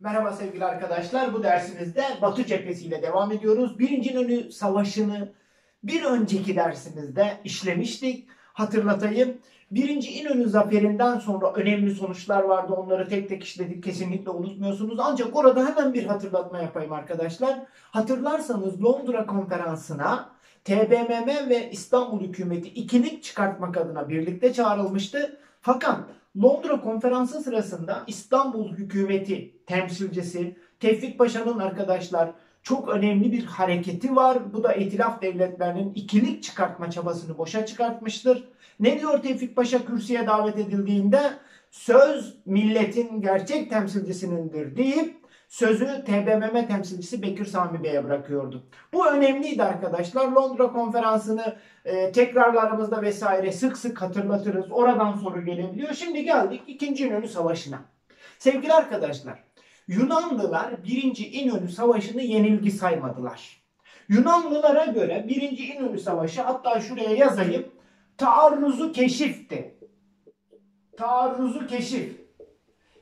Merhaba sevgili arkadaşlar. Bu dersimizde Batı cephesiyle devam ediyoruz. Birinci İnönü Savaşı'nı bir önceki dersimizde işlemiştik. Hatırlatayım. Birinci İnönü zaferinden sonra önemli sonuçlar vardı. Onları tek tek işledik. Kesinlikle unutmuyorsunuz. Ancak orada hemen bir hatırlatma yapayım arkadaşlar. Hatırlarsanız Londra konferansına TBMM ve İstanbul hükümeti ikilik çıkartmak adına birlikte çağrılmıştı. Fakat Londra konferansı sırasında İstanbul hükümeti temsilcisi Tevfik Paşa'nın arkadaşlar çok önemli bir hareketi var. Bu da etilaf devletlerinin ikilik çıkartma çabasını boşa çıkartmıştır. Ne diyor Tevfik Paşa kürsüye davet edildiğinde? Söz milletin gerçek temsilcisinindir deyip sözü TBMM temsilcisi Bekir Sami Bey'e bırakıyordu. Bu önemliydi arkadaşlar. Londra konferansını e, tekrarlarımızda vesaire sık sık hatırlatırız. Oradan soru gelebiliyor. Şimdi geldik 2. İnönü Savaşı'na. Sevgili arkadaşlar, Yunanlılar 1. İnönü Savaşı'nı yenilgi saymadılar. Yunanlılara göre 1. İnönü Savaşı hatta şuraya yazayım. Taarruzu keşifti. Taarruzu keşif.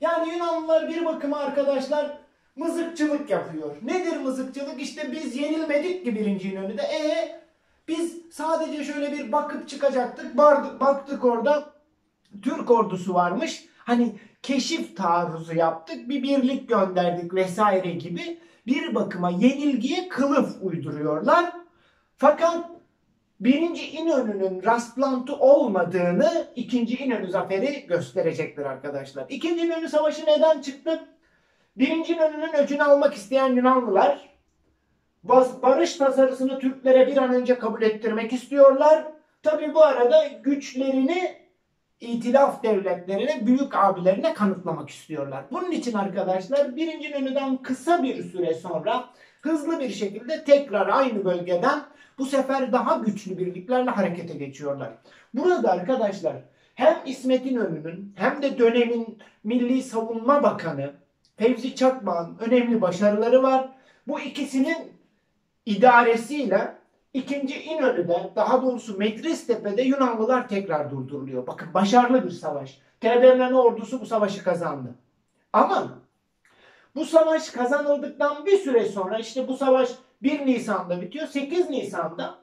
Yani Yunanlılar bir bakıma arkadaşlar mızıkçılık yapıyor. Nedir mızıkçılık? İşte biz yenilmedik ki birinci İnönü'de. E biz sadece şöyle bir bakıp çıkacaktık. Baktık orada Türk ordusu varmış. Hani keşif taarruzu yaptık. Bir birlik gönderdik vesaire gibi bir bakıma yenilgiye kılıf uyduruyorlar. Fakat birinci İnönü'nün rastlantı olmadığını ikinci İnönü zaferi gösterecektir arkadaşlar. İkinci İnönü Savaşı neden çıktı? Birinci İnönü'nün öcünü almak isteyen Yunanlılar barış tasarısını Türklere bir an önce kabul ettirmek istiyorlar. Tabi bu arada güçlerini itilaf devletlerine, büyük abilerine kanıtlamak istiyorlar. Bunun için arkadaşlar birinci İnönü'den kısa bir süre sonra hızlı bir şekilde tekrar aynı bölgeden bu sefer daha güçlü birliklerle harekete geçiyorlar. Burada arkadaşlar hem İsmet İnönü'nün hem de dönemin Milli Savunma Bakanı Fevzi Çakmak'ın önemli başarıları var. Bu ikisinin idaresiyle ikinci İnönü'de daha doğrusu Medrestepe'de Yunanlılar tekrar durduruluyor. Bakın başarılı bir savaş. TBMM ordusu bu savaşı kazandı. Ama bu savaş kazanıldıktan bir süre sonra işte bu savaş 1 Nisan'da bitiyor. 8 Nisan'da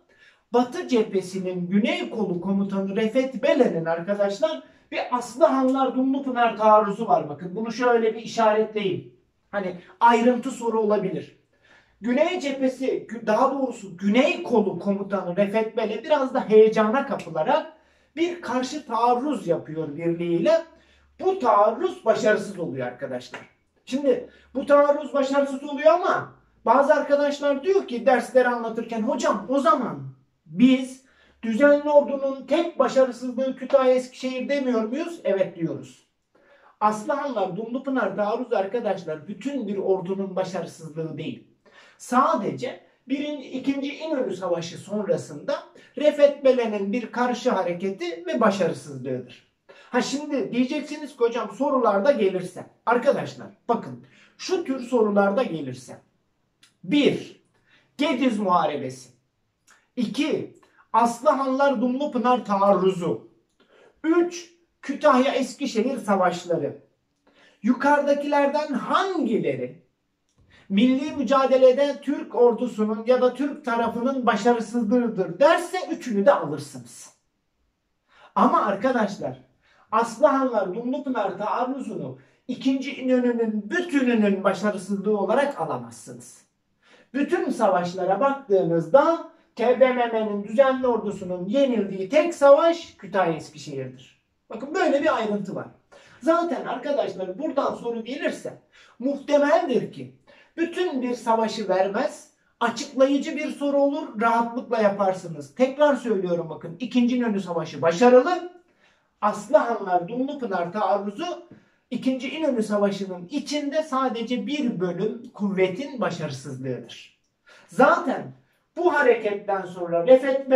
Batı cephesinin güney kolu komutanı Refet Belen'in arkadaşlar bir Aslıhanlar Dumlupınar taarruzu var bakın. Bunu şöyle bir işaretleyin. Hani ayrıntı soru olabilir. Güney cephesi daha doğrusu güney kolu komutanı Refet Bele biraz da heyecana kapılarak bir karşı taarruz yapıyor birliğiyle. Bu taarruz başarısız oluyor arkadaşlar. Şimdi bu taarruz başarısız oluyor ama bazı arkadaşlar diyor ki dersleri anlatırken hocam o zaman biz düzenli ordunun tek başarısızlığı Kütahya Eskişehir demiyor muyuz? Evet diyoruz. Aslıhanlar, Dumlupınar taarruz arkadaşlar bütün bir ordunun başarısızlığı değil. Sadece birinci, ikinci İnönü Savaşı sonrasında Refet Belen'in bir karşı hareketi ve başarısızlığıdır. Ha şimdi diyeceksiniz ki hocam sorularda gelirse. Arkadaşlar bakın şu tür sorularda gelirse. 1. Gediz Muharebesi. 2. Aslıhanlar Dumlupınar taarruzu. 3. Kütahya Eskişehir savaşları. Yukarıdakilerden hangileri milli mücadelede Türk ordusunun ya da Türk tarafının başarısızlığıdır derse üçünü de alırsınız. Ama arkadaşlar Aslıhanlar Dumlupınar taarruzunu ikinci İnönü'nün bütününün başarısızlığı olarak alamazsınız. Bütün savaşlara baktığınızda TBMM'nin düzenli ordusunun yenildiği tek savaş Kütahya Eskişehir'dir. Bakın böyle bir ayrıntı var. Zaten arkadaşlar buradan soru gelirse muhtemeldir ki bütün bir savaşı vermez, açıklayıcı bir soru olur, rahatlıkla yaparsınız. Tekrar söylüyorum bakın. İkinci İnönü Savaşı başarılı. Aslıhanlar Dumlupınar taarruzu İkinci İnönü Savaşı'nın içinde sadece bir bölüm kuvvetin başarısızlığıdır. Zaten bu hareketten sonra Refet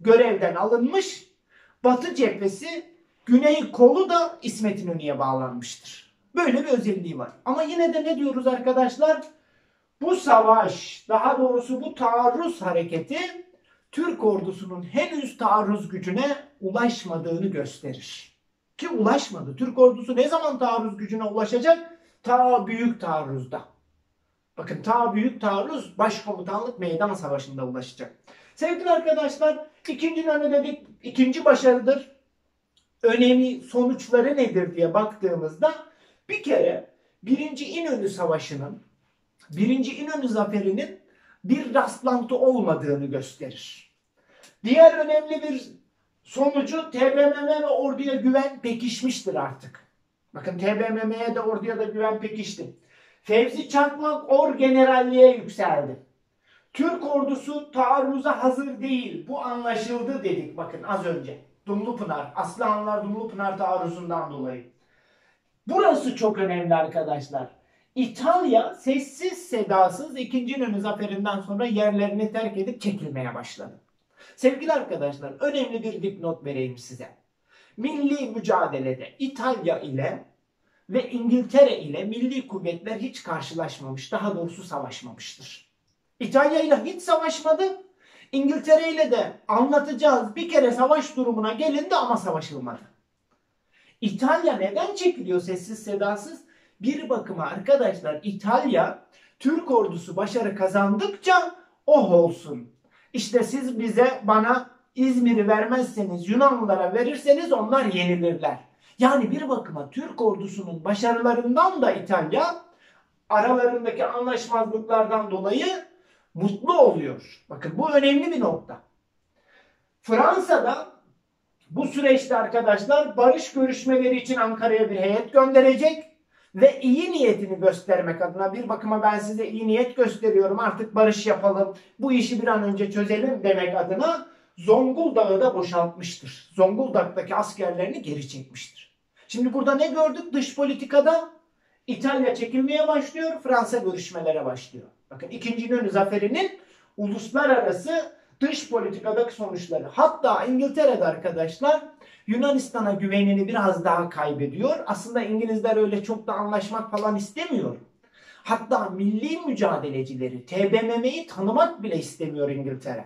görevden alınmış. Batı cephesi güney kolu da İsmet İnönü'ye bağlanmıştır. Böyle bir özelliği var. Ama yine de ne diyoruz arkadaşlar? Bu savaş, daha doğrusu bu taarruz hareketi Türk ordusunun henüz taarruz gücüne ulaşmadığını gösterir. Ki ulaşmadı. Türk ordusu ne zaman taarruz gücüne ulaşacak? Ta Büyük Taarruz'da. Bakın ta Büyük Taarruz Başkomutanlık Meydan Savaşı'nda ulaşacak. Sevgili arkadaşlar ikinci önemli dedik. ikinci başarıdır. Önemi, sonuçları nedir diye baktığımızda bir kere birinci İnönü Savaşı'nın, birinci İnönü Zaferi'nin bir rastlantı olmadığını gösterir. Diğer önemli bir sonucu TBMM ve orduya güven pekişmiştir artık. Bakın TBMM'ye de orduya da güven pekişti. Fevzi Çakmak or generalliğe yükseldi. Türk ordusu taarruza hazır değil. Bu anlaşıldı dedik bakın az önce. Dumlupınar, Aslanlar Dumlupınar taarruzundan dolayı. Burası çok önemli arkadaşlar. İtalya sessiz sedasız 2. İnönü zaferinden sonra yerlerini terk edip çekilmeye başladı. Sevgili arkadaşlar önemli bir dipnot vereyim size. Milli mücadelede İtalya ile ve İngiltere ile milli kuvvetler hiç karşılaşmamış, daha doğrusu savaşmamıştır. İtalya ile hiç savaşmadı, İngiltere ile de anlatacağız bir kere savaş durumuna gelindi ama savaşılmadı. İtalya neden çekiliyor sessiz sedasız? Bir bakıma arkadaşlar İtalya Türk ordusu başarı kazandıkça oh olsun. İşte siz bize bana İzmir'i vermezseniz Yunanlılara verirseniz onlar yenilirler. Yani bir bakıma Türk ordusunun başarılarından da İtalya aralarındaki anlaşmazlıklardan dolayı mutlu oluyor. Bakın bu önemli bir nokta. Fransa'da bu süreçte arkadaşlar barış görüşmeleri için Ankara'ya bir heyet gönderecek ve iyi niyetini göstermek adına bir bakıma ben size iyi niyet gösteriyorum artık barış yapalım bu işi bir an önce çözelim demek adına Zonguldak'ı da boşaltmıştır. Zonguldak'taki askerlerini geri çekmiştir. Şimdi burada ne gördük? Dış politikada İtalya çekilmeye başlıyor, Fransa görüşmelere başlıyor. Bakın ikinci İnönü zaferinin uluslararası dış politikadaki sonuçları. Hatta İngiltere'de arkadaşlar Yunanistan'a güvenini biraz daha kaybediyor. Aslında İngilizler öyle çok da anlaşmak falan istemiyor. Hatta milli mücadelecileri TBMM'yi tanımak bile istemiyor İngiltere.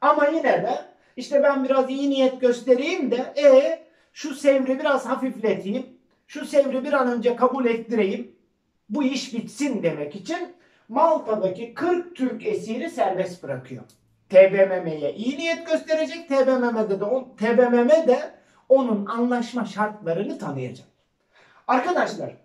Ama yine de işte ben biraz iyi niyet göstereyim de e şu sevri biraz hafifleteyim. Şu sevri bir an önce kabul ettireyim. Bu iş bitsin demek için Malta'daki 40 Türk esiri serbest bırakıyor. TBMM'ye iyi niyet gösterecek. TBMM'de de on, TBMM de onun anlaşma şartlarını tanıyacak. Arkadaşlar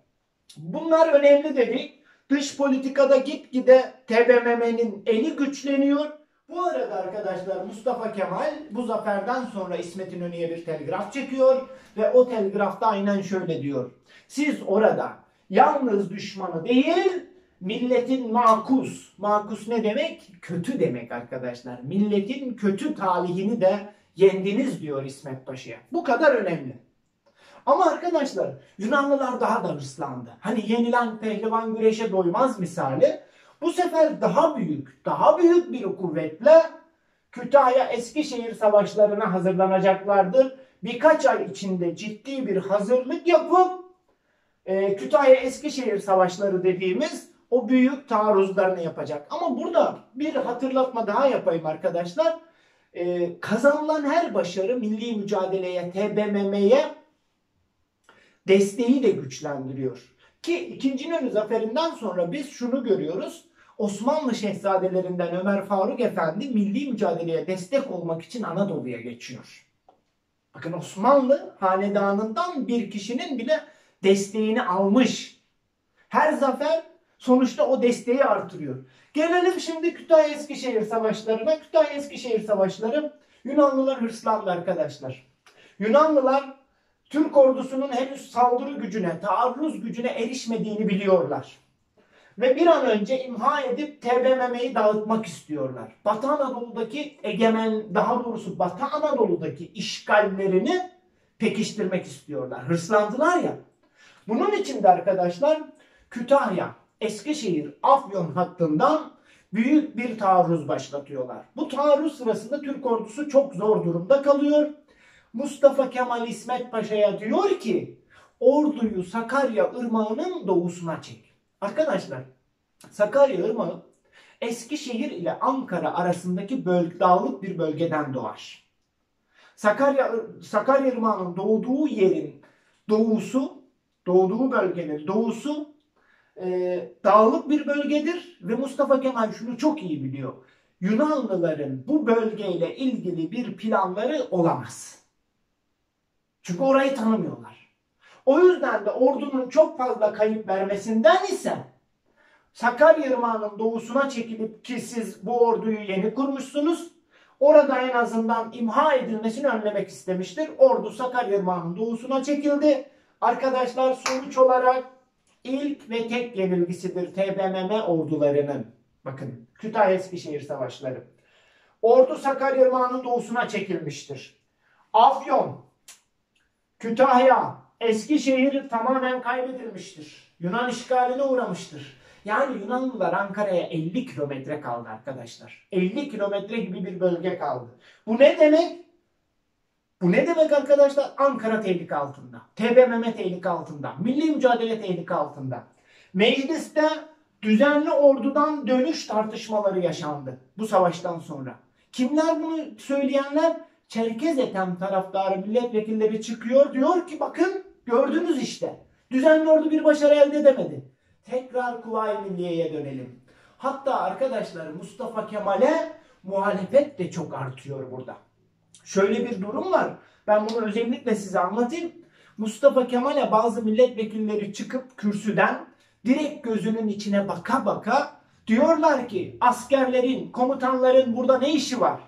bunlar önemli dedik. Dış politikada gitgide TBMM'nin eli güçleniyor. Bu arada arkadaşlar Mustafa Kemal bu zaferden sonra İsmet İnönü'ye bir telgraf çekiyor ve o telgrafta aynen şöyle diyor. Siz orada yalnız düşmanı değil milletin makus. Makus ne demek? Kötü demek arkadaşlar. Milletin kötü talihini de yendiniz diyor İsmet Paşa'ya. Bu kadar önemli. Ama arkadaşlar Yunanlılar daha da hırslandı. Hani yenilen pehlivan güreşe doymaz misali. Bu sefer daha büyük, daha büyük bir kuvvetle Kütahya Eskişehir savaşlarına hazırlanacaklardır. Birkaç ay içinde ciddi bir hazırlık yapıp e, Kütahya Eskişehir savaşları dediğimiz o büyük taarruzlarını yapacak. Ama burada bir hatırlatma daha yapayım arkadaşlar. Ee, kazanılan her başarı milli mücadeleye, TBMM'ye desteği de güçlendiriyor. Ki 2. İnönü zaferinden sonra biz şunu görüyoruz. Osmanlı şehzadelerinden Ömer Faruk Efendi milli mücadeleye destek olmak için Anadolu'ya geçiyor. Bakın Osmanlı hanedanından bir kişinin bile desteğini almış. Her zafer sonuçta o desteği artırıyor. Gelelim şimdi Kütahya Eskişehir savaşlarına. Kütahya Eskişehir savaşları Yunanlılar hırslandı arkadaşlar. Yunanlılar Türk ordusunun henüz saldırı gücüne, taarruz gücüne erişmediğini biliyorlar. Ve bir an önce imha edip TBMM'yi dağıtmak istiyorlar. Batı Anadolu'daki egemen, daha doğrusu Batı Anadolu'daki işgallerini pekiştirmek istiyorlar. Hırslandılar ya. Bunun için de arkadaşlar Kütahya, Eskişehir, Afyon hattından büyük bir taarruz başlatıyorlar. Bu taarruz sırasında Türk ordusu çok zor durumda kalıyor. Mustafa Kemal İsmet Paşa'ya diyor ki orduyu Sakarya Irmağı'nın doğusuna çek. Arkadaşlar Sakarya Irmağı Eskişehir ile Ankara arasındaki böl dağlık bir bölgeden doğar. Sakarya, Sakarya Irmağı'nın doğduğu yerin doğusu, doğduğu bölgenin doğusu e, dağlık bir bölgedir ve Mustafa Kemal şunu çok iyi biliyor. Yunanlıların bu bölgeyle ilgili bir planları olamaz. Çünkü orayı tanımıyorlar. O yüzden de ordunun çok fazla kayıp vermesinden ise Sakarya Irmağı'nın doğusuna çekilip ki siz bu orduyu yeni kurmuşsunuz. Orada en azından imha edilmesini önlemek istemiştir. Ordu Sakarya Irmağı'nın doğusuna çekildi. Arkadaşlar sonuç olarak ilk ve tek yenilgisidir TBMM ordularının. Bakın Kütahya Eskişehir savaşları. Ordu Sakarya Irmağı'nın doğusuna çekilmiştir. Afyon, Kütahya, Eskişehir tamamen kaybedilmiştir. Yunan işgaline uğramıştır. Yani Yunanlılar Ankara'ya 50 kilometre kaldı arkadaşlar. 50 kilometre gibi bir bölge kaldı. Bu ne demek? Bu ne demek arkadaşlar? Ankara tehlike altında. TBMM tehlike altında. Milli mücadele tehlike altında. Mecliste düzenli ordudan dönüş tartışmaları yaşandı bu savaştan sonra. Kimler bunu söyleyenler? Çerkez Etem taraftarı milletvekilleri çıkıyor diyor ki bakın gördünüz işte. Düzenli ordu bir başarı elde edemedi. Tekrar Kuvayi Milliye'ye dönelim. Hatta arkadaşlar Mustafa Kemal'e muhalefet de çok artıyor burada. Şöyle bir durum var. Ben bunu özellikle size anlatayım. Mustafa Kemal'e bazı milletvekilleri çıkıp kürsüden direkt gözünün içine baka baka diyorlar ki askerlerin, komutanların burada ne işi var?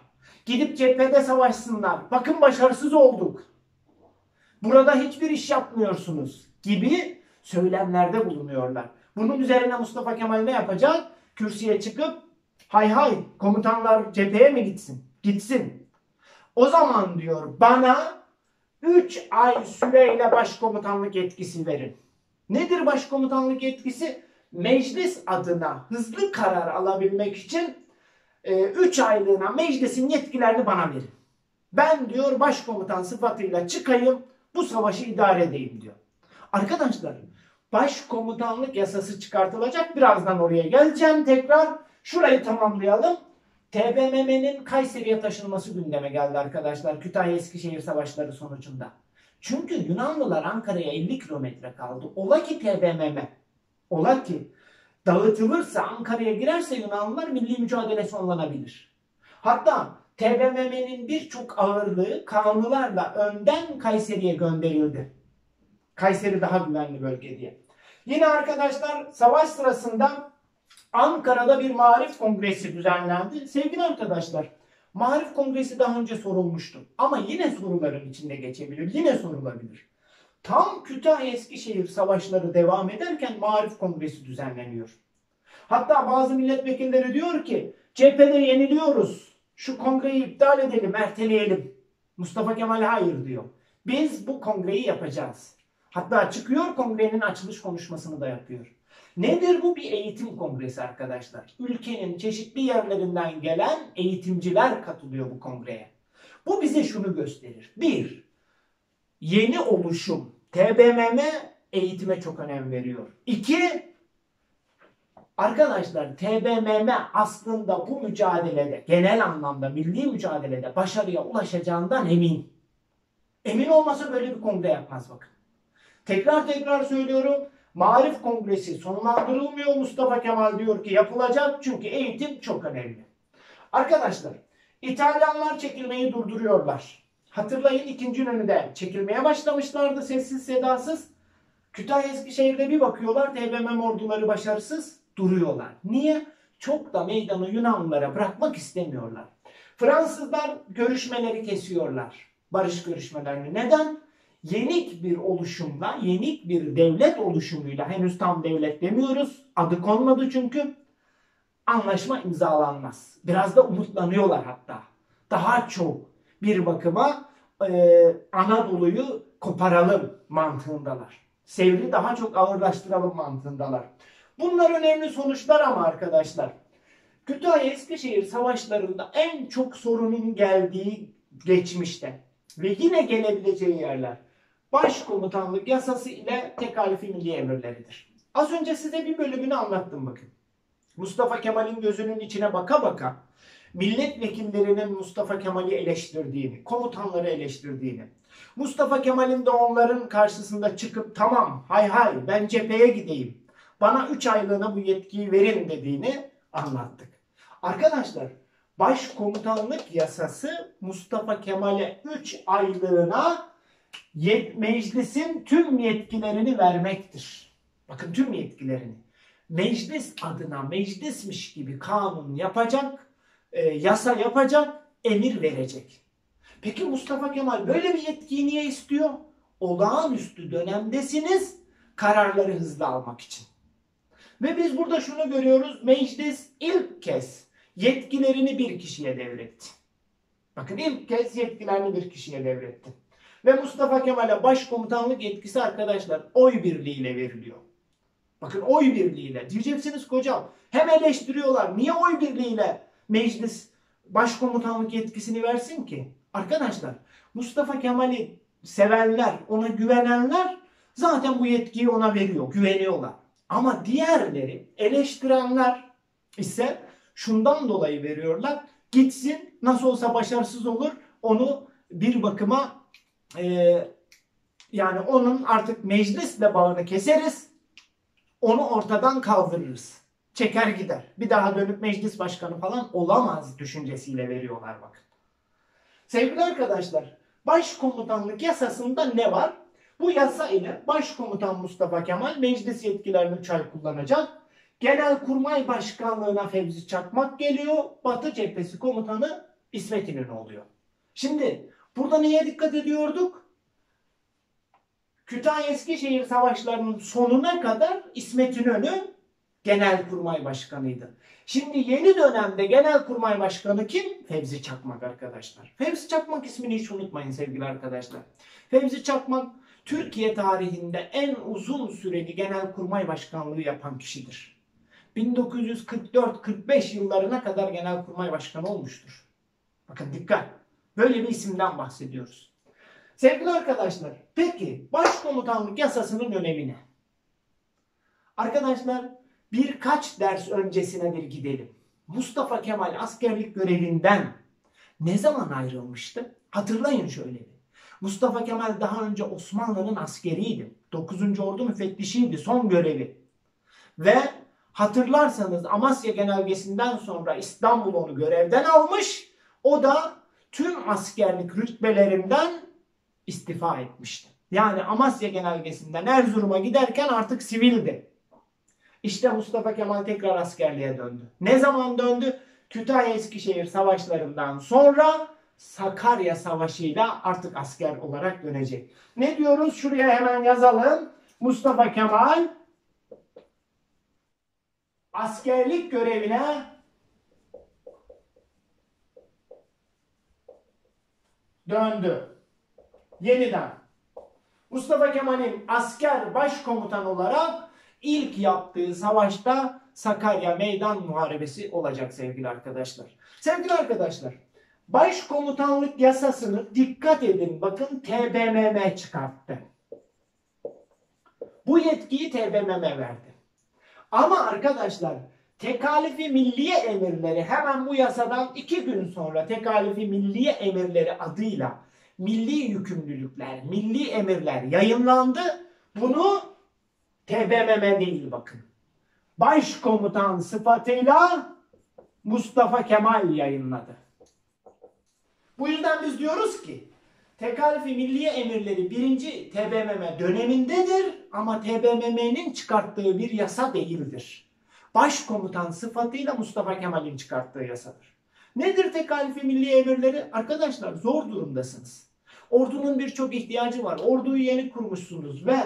Gidip cephede savaşsınlar. Bakın başarısız olduk. Burada hiçbir iş yapmıyorsunuz gibi söylemlerde bulunuyorlar. Bunun üzerine Mustafa Kemal ne yapacak? Kürsüye çıkıp hay hay komutanlar cepheye mi gitsin? Gitsin. O zaman diyor bana 3 ay süreyle başkomutanlık yetkisi verin. Nedir başkomutanlık yetkisi? Meclis adına hızlı karar alabilmek için 3 e, aylığına meclisin yetkilerini bana verin. Ben diyor başkomutan sıfatıyla çıkayım bu savaşı idare edeyim diyor. Arkadaşlar başkomutanlık yasası çıkartılacak. Birazdan oraya geleceğim tekrar. Şurayı tamamlayalım. TBMM'nin Kayseri'ye taşınması gündeme geldi arkadaşlar. Kütahya Eskişehir savaşları sonucunda. Çünkü Yunanlılar Ankara'ya 50 kilometre kaldı. Ola ki TBMM, ola ki dağıtılırsa Ankara'ya girerse Yunanlılar milli mücadele sonlanabilir. Hatta TBMM'nin birçok ağırlığı kanunlarla önden Kayseri'ye gönderildi. Kayseri daha güvenli bölge diye. Yine arkadaşlar savaş sırasında Ankara'da bir marif kongresi düzenlendi. Sevgili arkadaşlar, marif kongresi daha önce sorulmuştu. Ama yine soruların içinde geçebilir, yine sorulabilir. Tam Kütahya Eskişehir savaşları devam ederken marif kongresi düzenleniyor. Hatta bazı milletvekilleri diyor ki cephede yeniliyoruz. Şu kongreyi iptal edelim, erteleyelim. Mustafa Kemal hayır diyor. Biz bu kongreyi yapacağız. Hatta çıkıyor kongrenin açılış konuşmasını da yapıyor. Nedir bu? Bir eğitim kongresi arkadaşlar. Ülkenin çeşitli yerlerinden gelen eğitimciler katılıyor bu kongreye. Bu bize şunu gösterir. Bir, yeni oluşum TBMM eğitime çok önem veriyor. İki, arkadaşlar TBMM aslında bu mücadelede genel anlamda milli mücadelede başarıya ulaşacağından emin. Emin olmasa böyle bir kongre yapmaz bakın. Tekrar tekrar söylüyorum. Marif Kongresi sonlandırılmıyor. Mustafa Kemal diyor ki yapılacak çünkü eğitim çok önemli. Arkadaşlar İtalyanlar çekilmeyi durduruyorlar. Hatırlayın ikinci önünde çekilmeye başlamışlardı sessiz sedasız. Kütahya Eskişehir'de bir bakıyorlar TBMM orduları başarısız duruyorlar. Niye? Çok da meydanı Yunanlılara bırakmak istemiyorlar. Fransızlar görüşmeleri kesiyorlar. Barış görüşmelerini. Neden? yenik bir oluşumla, yenik bir devlet oluşumuyla henüz tam devlet demiyoruz. Adı konmadı çünkü. Anlaşma imzalanmaz. Biraz da umutlanıyorlar hatta. Daha çok bir bakıma e, Anadolu'yu koparalım mantığındalar. Sevri daha çok ağırlaştıralım mantığındalar. Bunlar önemli sonuçlar ama arkadaşlar. Kütahya Eskişehir savaşlarında en çok sorunun geldiği geçmişte ve yine gelebileceği yerler başkomutanlık yasası ile tekalifi milli emirleridir. Az önce size bir bölümünü anlattım bakın. Mustafa Kemal'in gözünün içine baka baka milletvekillerinin Mustafa Kemal'i eleştirdiğini, komutanları eleştirdiğini, Mustafa Kemal'in de onların karşısında çıkıp tamam hay hay ben cepheye gideyim, bana 3 aylığına bu yetkiyi verin dediğini anlattık. Arkadaşlar başkomutanlık yasası Mustafa Kemal'e 3 aylığına yet, meclisin tüm yetkilerini vermektir. Bakın tüm yetkilerini. Meclis adına meclismiş gibi kanun yapacak, e, yasa yapacak, emir verecek. Peki Mustafa Kemal böyle bir yetkiyi niye istiyor? Olağanüstü dönemdesiniz kararları hızlı almak için. Ve biz burada şunu görüyoruz. Meclis ilk kez yetkilerini bir kişiye devretti. Bakın ilk kez yetkilerini bir kişiye devretti. Ve Mustafa Kemal'e başkomutanlık yetkisi arkadaşlar oy birliğiyle veriliyor. Bakın oy birliğiyle. Diyeceksiniz kocam hem eleştiriyorlar. Niye oy birliğiyle meclis başkomutanlık yetkisini versin ki? Arkadaşlar Mustafa Kemal'i sevenler, ona güvenenler zaten bu yetkiyi ona veriyor, güveniyorlar. Ama diğerleri eleştirenler ise şundan dolayı veriyorlar. Gitsin nasıl olsa başarısız olur onu bir bakıma e, yani onun artık meclisle bağını keseriz. Onu ortadan kaldırırız. Çeker gider. Bir daha dönüp meclis başkanı falan olamaz düşüncesiyle veriyorlar bakın. Sevgili arkadaşlar, başkomutanlık yasasında ne var? Bu yasa ile Başkomutan Mustafa Kemal meclis yetkilerini 3 ay kullanacak. Genelkurmay Başkanlığı'na Fevzi Çakmak geliyor. Batı Cephesi Komutanı İsmet İnönü oluyor. Şimdi burada neye dikkat ediyorduk? Kütahya Eskişehir savaşlarının sonuna kadar İsmet İnönü Genelkurmay Başkanıydı. Şimdi yeni dönemde Genelkurmay Başkanı kim? Fevzi Çakmak arkadaşlar. Fevzi Çakmak ismini hiç unutmayın sevgili arkadaşlar. Fevzi Çakmak Türkiye tarihinde en uzun süreli Genelkurmay Başkanlığı yapan kişidir. 1944-45 yıllarına kadar Genelkurmay Başkanı olmuştur. Bakın dikkat. Böyle bir isimden bahsediyoruz. Sevgili arkadaşlar, peki başkomutanlık yasasının önemi ne? Arkadaşlar birkaç ders öncesine bir gidelim. Mustafa Kemal askerlik görevinden ne zaman ayrılmıştı? Hatırlayın şöyle. Mustafa Kemal daha önce Osmanlı'nın askeriydi. 9. Ordu müfettişiydi son görevi. Ve hatırlarsanız Amasya Genelgesi'nden sonra İstanbul onu görevden almış. O da tüm askerlik rütbelerinden istifa etmişti. Yani Amasya Genelgesi'nden Erzurum'a giderken artık sivildi. İşte Mustafa Kemal tekrar askerliğe döndü. Ne zaman döndü? Kütahya Eskişehir savaşlarından sonra Sakarya Savaşı'yla artık asker olarak dönecek. Ne diyoruz? Şuraya hemen yazalım. Mustafa Kemal askerlik görevine döndü. Yeniden. Mustafa Kemal'in asker başkomutan olarak ilk yaptığı savaşta Sakarya Meydan Muharebesi olacak sevgili arkadaşlar. Sevgili arkadaşlar, başkomutanlık yasasını dikkat edin bakın TBMM çıkarttı. Bu yetkiyi TBMM verdi. Ama arkadaşlar tekalifi milliye emirleri hemen bu yasadan iki gün sonra tekalifi milliye emirleri adıyla milli yükümlülükler, milli emirler yayınlandı. Bunu TBMM değil bakın. Başkomutan sıfatıyla Mustafa Kemal yayınladı. Bu yüzden biz diyoruz ki tekalifi milliye emirleri birinci TBMM dönemindedir ama TBMM'nin çıkarttığı bir yasa değildir. Başkomutan sıfatıyla Mustafa Kemal'in çıkarttığı yasadır. Nedir tekalifi milli emirleri? Arkadaşlar zor durumdasınız. Ordunun birçok ihtiyacı var. Orduyu yeni kurmuşsunuz ve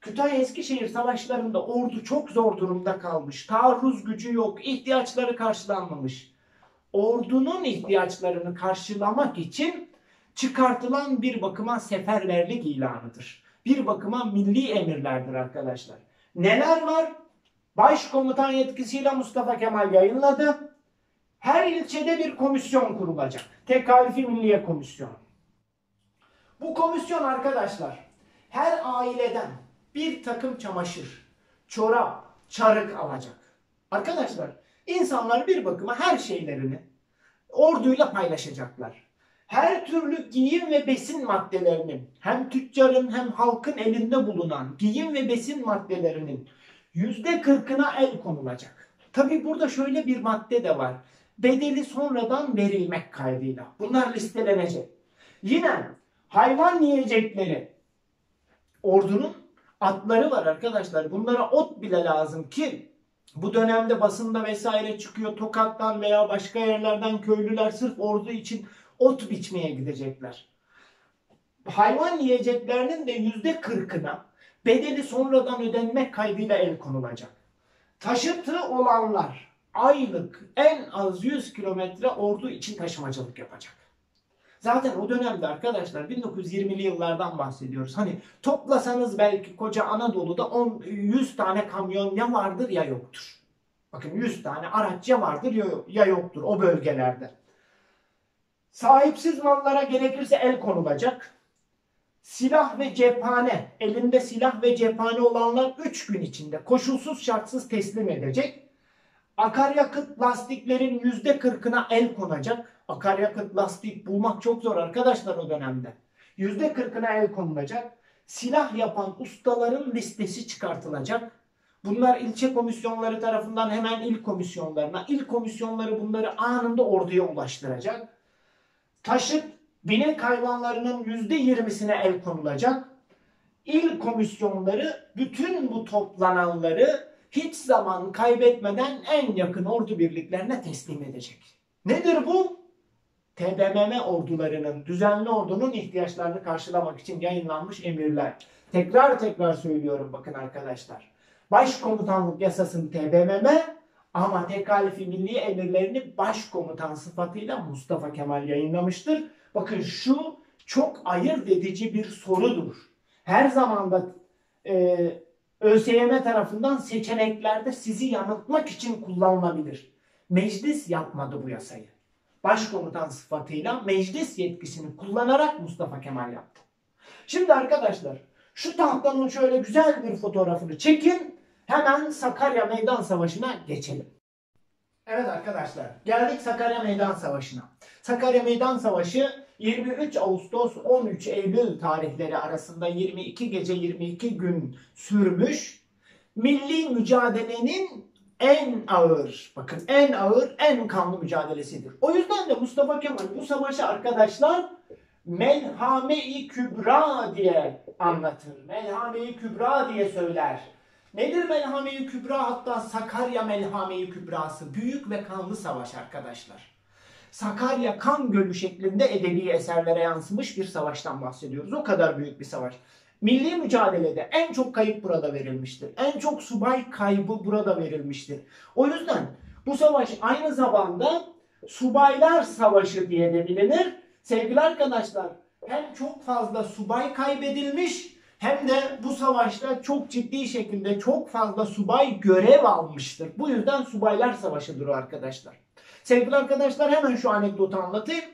Kütahya Eskişehir savaşlarında ordu çok zor durumda kalmış. Taarruz gücü yok, ihtiyaçları karşılanmamış. Ordunun ihtiyaçlarını karşılamak için çıkartılan bir bakıma seferberlik ilanıdır. Bir bakıma milli emirlerdir arkadaşlar. Neler var? Başkomutan yetkisiyle Mustafa Kemal yayınladı. Her ilçede bir komisyon kurulacak. Tekalifi Milliye Komisyonu. Bu komisyon arkadaşlar her aileden bir takım çamaşır, çorap, çarık alacak. Arkadaşlar insanlar bir bakıma her şeylerini orduyla paylaşacaklar. Her türlü giyim ve besin maddelerinin hem tüccarın hem halkın elinde bulunan giyim ve besin maddelerinin yüzde kırkına el konulacak. Tabi burada şöyle bir madde de var. Bedeli sonradan verilmek kaydıyla. Bunlar listelenecek. Yine hayvan yiyecekleri ordunun atları var arkadaşlar. Bunlara ot bile lazım ki bu dönemde basında vesaire çıkıyor. Tokat'tan veya başka yerlerden köylüler sırf ordu için ot biçmeye gidecekler. Hayvan yiyeceklerinin de yüzde kırkına bedeli sonradan ödenmek kaydıyla el konulacak. Taşıtı olanlar aylık en az 100 kilometre ordu için taşımacılık yapacak. Zaten o dönemde arkadaşlar 1920'li yıllardan bahsediyoruz. Hani toplasanız belki koca Anadolu'da 10 100 tane kamyon ya vardır ya yoktur. Bakın 100 tane araç ya vardır ya yoktur o bölgelerde. Sahipsiz mallara gerekirse el konulacak. Silah ve cephane, elinde silah ve cephane olanlar 3 gün içinde koşulsuz şartsız teslim edecek. Akaryakıt lastiklerin %40'ına el konacak. Akaryakıt lastik bulmak çok zor arkadaşlar o dönemde. %40'ına el konulacak. Silah yapan ustaların listesi çıkartılacak. Bunlar ilçe komisyonları tarafından hemen il komisyonlarına, il komisyonları bunları anında orduya ulaştıracak. Taşıt binek hayvanlarının %20'sine el konulacak. İl komisyonları bütün bu toplananları hiç zaman kaybetmeden en yakın ordu birliklerine teslim edecek. Nedir bu? TBMM ordularının, düzenli ordunun ihtiyaçlarını karşılamak için yayınlanmış emirler. Tekrar tekrar söylüyorum bakın arkadaşlar. Başkomutanlık yasasını TBMM ama tekalifi milli emirlerini başkomutan sıfatıyla Mustafa Kemal yayınlamıştır. Bakın şu çok ayırt edici bir sorudur. Her zaman da e, ÖSYM tarafından seçeneklerde sizi yanıltmak için kullanılabilir. Meclis yapmadı bu yasayı. Başkomutan sıfatıyla meclis yetkisini kullanarak Mustafa Kemal yaptı. Şimdi arkadaşlar şu tahtanın şöyle güzel bir fotoğrafını çekin. Hemen Sakarya Meydan Savaşı'na geçelim. Evet arkadaşlar geldik Sakarya Meydan Savaşı'na. Sakarya Meydan Savaşı 23 Ağustos 13 Eylül tarihleri arasında 22 gece 22 gün sürmüş milli mücadelenin en ağır, bakın en ağır, en kanlı mücadelesidir. O yüzden de Mustafa Kemal bu savaşı arkadaşlar Melhame-i Kübra diye anlatır. Melhame-i Kübra diye söyler. Nedir Melhame-i Kübra? Hatta Sakarya Melhame-i Kübrası. Büyük ve kanlı savaş arkadaşlar. Sakarya kan gölü şeklinde edebi eserlere yansımış bir savaştan bahsediyoruz. O kadar büyük bir savaş. Milli mücadelede en çok kayıp burada verilmiştir. En çok subay kaybı burada verilmiştir. O yüzden bu savaş aynı zamanda subaylar savaşı diye de bilinir. Sevgili arkadaşlar hem çok fazla subay kaybedilmiş hem de bu savaşta çok ciddi şekilde çok fazla subay görev almıştır. Bu yüzden subaylar savaşıdır arkadaşlar. Sevgili arkadaşlar hemen şu anekdotu anlatayım.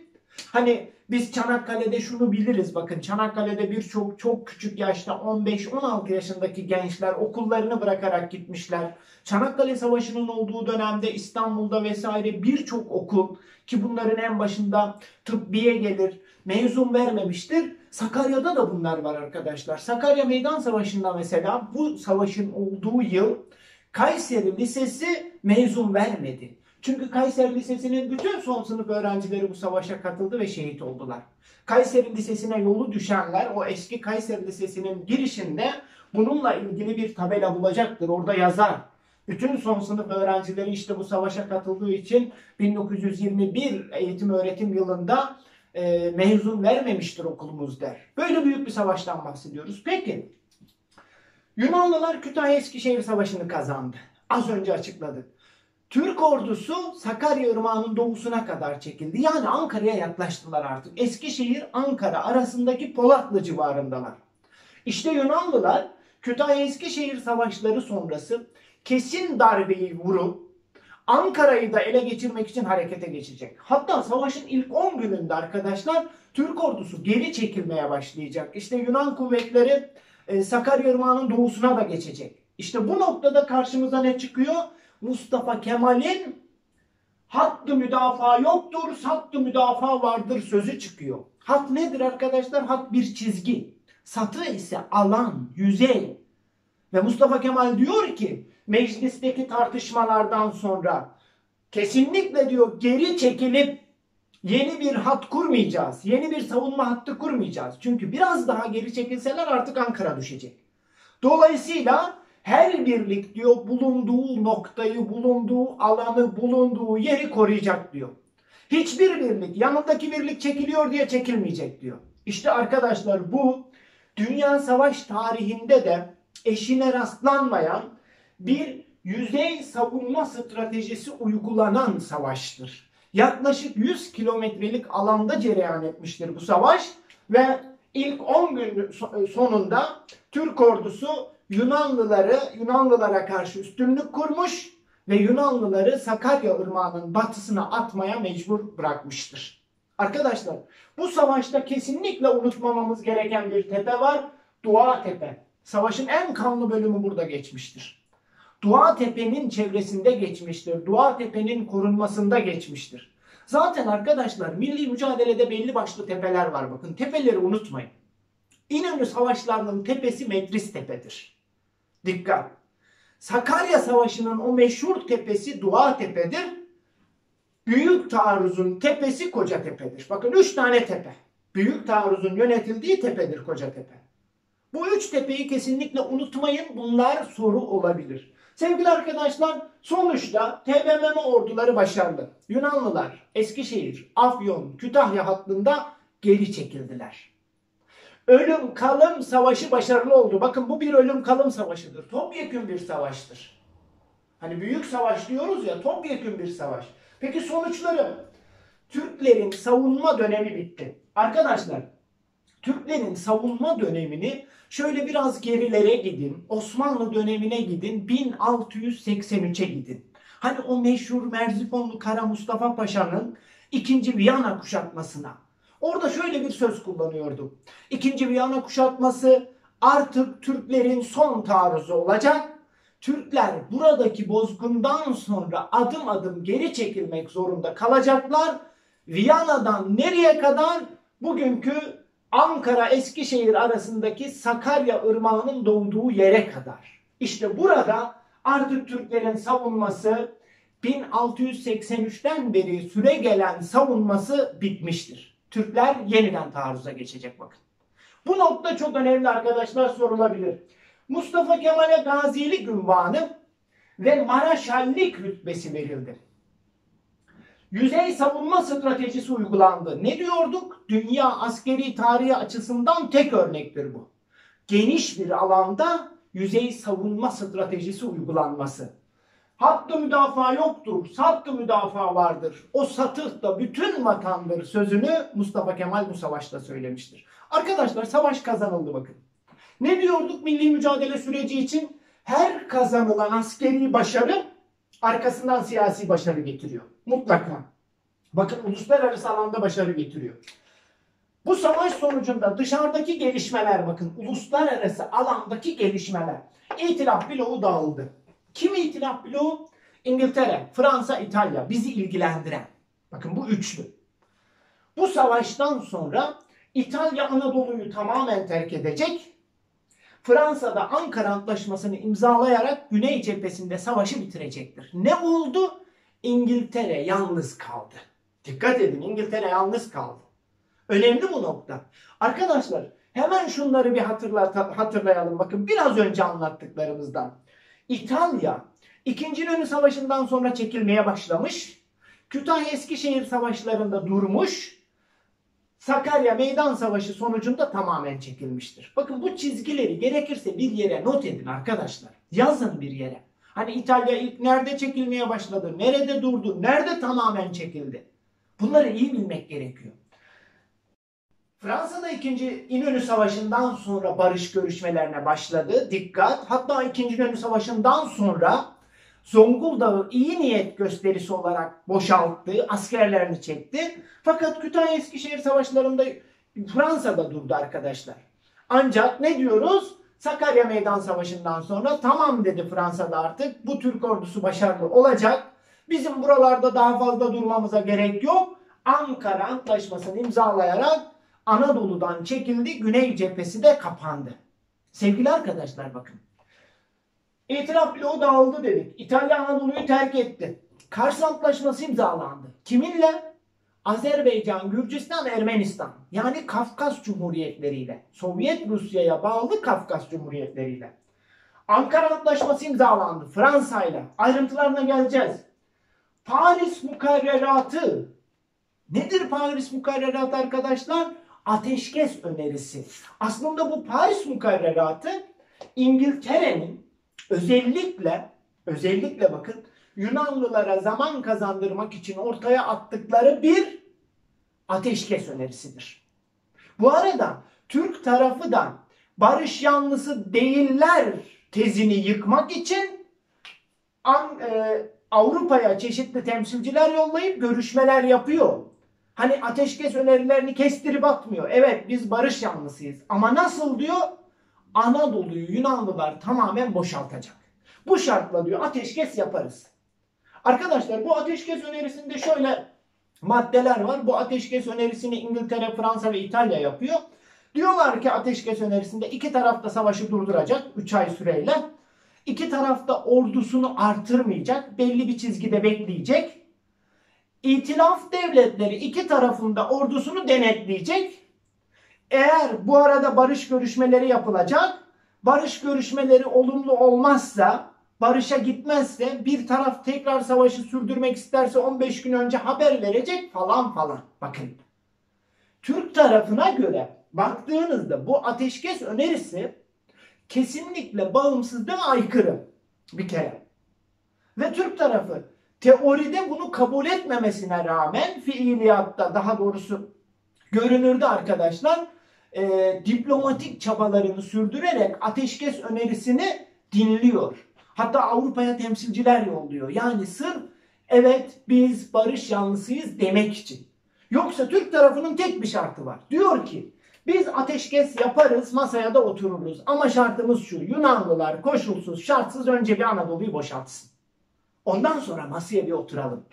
Hani biz Çanakkale'de şunu biliriz bakın Çanakkale'de birçok çok küçük yaşta 15-16 yaşındaki gençler okullarını bırakarak gitmişler. Çanakkale Savaşı'nın olduğu dönemde İstanbul'da vesaire birçok okul ki bunların en başında tıbbiye gelir mezun vermemiştir. Sakarya'da da bunlar var arkadaşlar. Sakarya Meydan Savaşı'nda mesela bu savaşın olduğu yıl Kayseri Lisesi mezun vermedi. Çünkü Kayseri Lisesi'nin bütün son sınıf öğrencileri bu savaşa katıldı ve şehit oldular. Kayseri Lisesi'ne yolu düşenler o eski Kayseri Lisesi'nin girişinde bununla ilgili bir tabela bulacaktır. Orada yazar. Bütün son sınıf öğrencileri işte bu savaşa katıldığı için 1921 eğitim öğretim yılında e, mezun vermemiştir okulumuz der. Böyle büyük bir savaştan bahsediyoruz. Peki Yunanlılar Kütahya Eskişehir Savaşı'nı kazandı. Az önce açıkladık. Türk ordusu Sakarya Irmağı'nın doğusuna kadar çekildi. Yani Ankara'ya yaklaştılar artık. Eskişehir, Ankara arasındaki Polatlı civarındalar. İşte Yunanlılar Kütahya Eskişehir savaşları sonrası kesin darbeyi vurup Ankara'yı da ele geçirmek için harekete geçecek. Hatta savaşın ilk 10 gününde arkadaşlar Türk ordusu geri çekilmeye başlayacak. İşte Yunan kuvvetleri e, Sakarya Irmağı'nın doğusuna da geçecek. İşte bu noktada karşımıza ne çıkıyor? Mustafa Kemal'in hattı müdafaa yoktur, sattı müdafaa vardır sözü çıkıyor. Hat nedir arkadaşlar? Hat bir çizgi. Satı ise alan, yüzey. Ve Mustafa Kemal diyor ki meclisteki tartışmalardan sonra kesinlikle diyor geri çekilip yeni bir hat kurmayacağız. Yeni bir savunma hattı kurmayacağız. Çünkü biraz daha geri çekilseler artık Ankara düşecek. Dolayısıyla her birlik diyor bulunduğu noktayı, bulunduğu alanı, bulunduğu yeri koruyacak diyor. Hiçbir birlik yanındaki birlik çekiliyor diye çekilmeyecek diyor. İşte arkadaşlar bu dünya savaş tarihinde de eşine rastlanmayan bir yüzey savunma stratejisi uygulanan savaştır. Yaklaşık 100 kilometrelik alanda cereyan etmiştir bu savaş ve ilk 10 gün sonunda Türk ordusu Yunanlıları Yunanlılara karşı üstünlük kurmuş ve Yunanlıları Sakarya Irmağı'nın batısına atmaya mecbur bırakmıştır. Arkadaşlar bu savaşta kesinlikle unutmamamız gereken bir tepe var. Dua Tepe. Savaşın en kanlı bölümü burada geçmiştir. Dua Tepe'nin çevresinde geçmiştir. Dua Tepe'nin korunmasında geçmiştir. Zaten arkadaşlar milli mücadelede belli başlı tepeler var bakın. Tepeleri unutmayın. İnönü savaşlarının tepesi Medris Tepe'dir. Dikkat. Sakarya Savaşı'nın o meşhur tepesi Dua Tepe'dir. Büyük taarruzun tepesi Koca Tepe'dir. Bakın üç tane tepe. Büyük taarruzun yönetildiği tepedir Koca Tepe. Bu üç tepeyi kesinlikle unutmayın. Bunlar soru olabilir. Sevgili arkadaşlar sonuçta TBMM orduları başardı. Yunanlılar Eskişehir, Afyon, Kütahya hattında geri çekildiler. Ölüm kalım savaşı başarılı oldu. Bakın bu bir ölüm kalım savaşıdır. Topyekün bir savaştır. Hani büyük savaş diyoruz ya topyekün bir savaş. Peki sonuçları? Türklerin savunma dönemi bitti. Arkadaşlar Türklerin savunma dönemini şöyle biraz gerilere gidin. Osmanlı dönemine gidin. 1683'e gidin. Hani o meşhur Merzifonlu Kara Mustafa Paşa'nın ikinci Viyana kuşatmasına. Orada şöyle bir söz kullanıyordu. İkinci Viyana kuşatması artık Türklerin son taarruzu olacak. Türkler buradaki bozgundan sonra adım adım geri çekilmek zorunda kalacaklar. Viyana'dan nereye kadar? Bugünkü Ankara Eskişehir arasındaki Sakarya Irmağı'nın doğduğu yere kadar. İşte burada artık Türklerin savunması 1683'ten beri süre gelen savunması bitmiştir. Türkler yeniden taarruza geçecek bakın. Bu nokta çok önemli arkadaşlar sorulabilir. Mustafa Kemal'e gazilik ünvanı ve Maraşallik rütbesi verildi. Yüzey savunma stratejisi uygulandı. Ne diyorduk? Dünya askeri tarihi açısından tek örnektir bu. Geniş bir alanda yüzey savunma stratejisi uygulanması. Hattı müdafaa yoktur, sattı müdafaa vardır. O satıh da bütün vatandır sözünü Mustafa Kemal bu savaşta söylemiştir. Arkadaşlar savaş kazanıldı bakın. Ne diyorduk milli mücadele süreci için? Her kazanılan askeri başarı arkasından siyasi başarı getiriyor. Mutlaka. Bakın uluslararası alanda başarı getiriyor. Bu savaş sonucunda dışarıdaki gelişmeler bakın uluslararası alandaki gelişmeler. İtilaf bloğu dağıldı. Kim itilaf bloğu? İngiltere, Fransa, İtalya bizi ilgilendiren. Bakın bu üçlü. Bu savaştan sonra İtalya Anadolu'yu tamamen terk edecek. Fransa da Ankara Antlaşması'nı imzalayarak Güney cephesinde savaşı bitirecektir. Ne oldu? İngiltere yalnız kaldı. Dikkat edin İngiltere yalnız kaldı. Önemli bu nokta. Arkadaşlar hemen şunları bir hatırla, hatırlayalım. Bakın biraz önce anlattıklarımızdan. İtalya 2. İnönü Savaşı'ndan sonra çekilmeye başlamış. Kütahya Eskişehir savaşlarında durmuş. Sakarya Meydan Savaşı sonucunda tamamen çekilmiştir. Bakın bu çizgileri gerekirse bir yere not edin arkadaşlar. Yazın bir yere. Hani İtalya ilk nerede çekilmeye başladı? Nerede durdu? Nerede tamamen çekildi? Bunları iyi bilmek gerekiyor. Fransa'da 2. İnönü Savaşı'ndan sonra barış görüşmelerine başladı. Dikkat! Hatta 2. İnönü Savaşı'ndan sonra Zonguldak'ı iyi niyet gösterisi olarak boşalttı, askerlerini çekti. Fakat Kütahya Eskişehir savaşlarında Fransa'da durdu arkadaşlar. Ancak ne diyoruz? Sakarya Meydan Savaşı'ndan sonra tamam dedi Fransa'da artık bu Türk ordusu başarılı olacak. Bizim buralarda daha fazla durmamıza gerek yok. Ankara Antlaşması'nı imzalayarak Anadolu'dan çekildi. Güney cephesi de kapandı. Sevgili arkadaşlar bakın. İtilaf bloğu dağıldı dedik. İtalya Anadolu'yu terk etti. Kars Antlaşması imzalandı. Kiminle? Azerbaycan, Gürcistan, Ermenistan. Yani Kafkas Cumhuriyetleriyle. Sovyet Rusya'ya bağlı Kafkas Cumhuriyetleriyle. Ankara Antlaşması imzalandı Fransa ile. Ayrıntılarına geleceğiz. Paris Mukarreratı. Nedir Paris Mukarreratı arkadaşlar? Ateşkes önerisi. Aslında bu Paris Mukarreratı İngiltere'nin özellikle özellikle bakın Yunanlılara zaman kazandırmak için ortaya attıkları bir ateşkes önerisidir. Bu arada Türk tarafı da barış yanlısı değiller tezini yıkmak için e, Avrupa'ya çeşitli temsilciler yollayıp görüşmeler yapıyor. Hani ateşkes önerilerini kestirip atmıyor. Evet biz barış yanlısıyız. Ama nasıl diyor? Anadolu'yu Yunanlılar tamamen boşaltacak. Bu şartla diyor ateşkes yaparız. Arkadaşlar bu ateşkes önerisinde şöyle maddeler var. Bu ateşkes önerisini İngiltere, Fransa ve İtalya yapıyor. Diyorlar ki ateşkes önerisinde iki taraf da savaşı durduracak 3 ay süreyle. İki taraf da ordusunu artırmayacak. Belli bir çizgide bekleyecek. İtilaf devletleri iki tarafında ordusunu denetleyecek. Eğer bu arada barış görüşmeleri yapılacak. Barış görüşmeleri olumlu olmazsa barışa gitmezse bir taraf tekrar savaşı sürdürmek isterse 15 gün önce haber verecek falan falan. Bakın. Türk tarafına göre baktığınızda bu ateşkes önerisi kesinlikle bağımsızlığa aykırı bir kere. Ve Türk tarafı teoride bunu kabul etmemesine rağmen fiiliyatta daha doğrusu görünürde arkadaşlar e, diplomatik çabalarını sürdürerek ateşkes önerisini dinliyor. Hatta Avrupa'ya temsilciler yolluyor. Yani sırf evet biz barış yanlısıyız demek için. Yoksa Türk tarafının tek bir şartı var. Diyor ki biz ateşkes yaparız masaya da otururuz. Ama şartımız şu Yunanlılar koşulsuz şartsız önce bir Anadolu'yu boşaltsın. Ondan sonra masaya bir oturalım.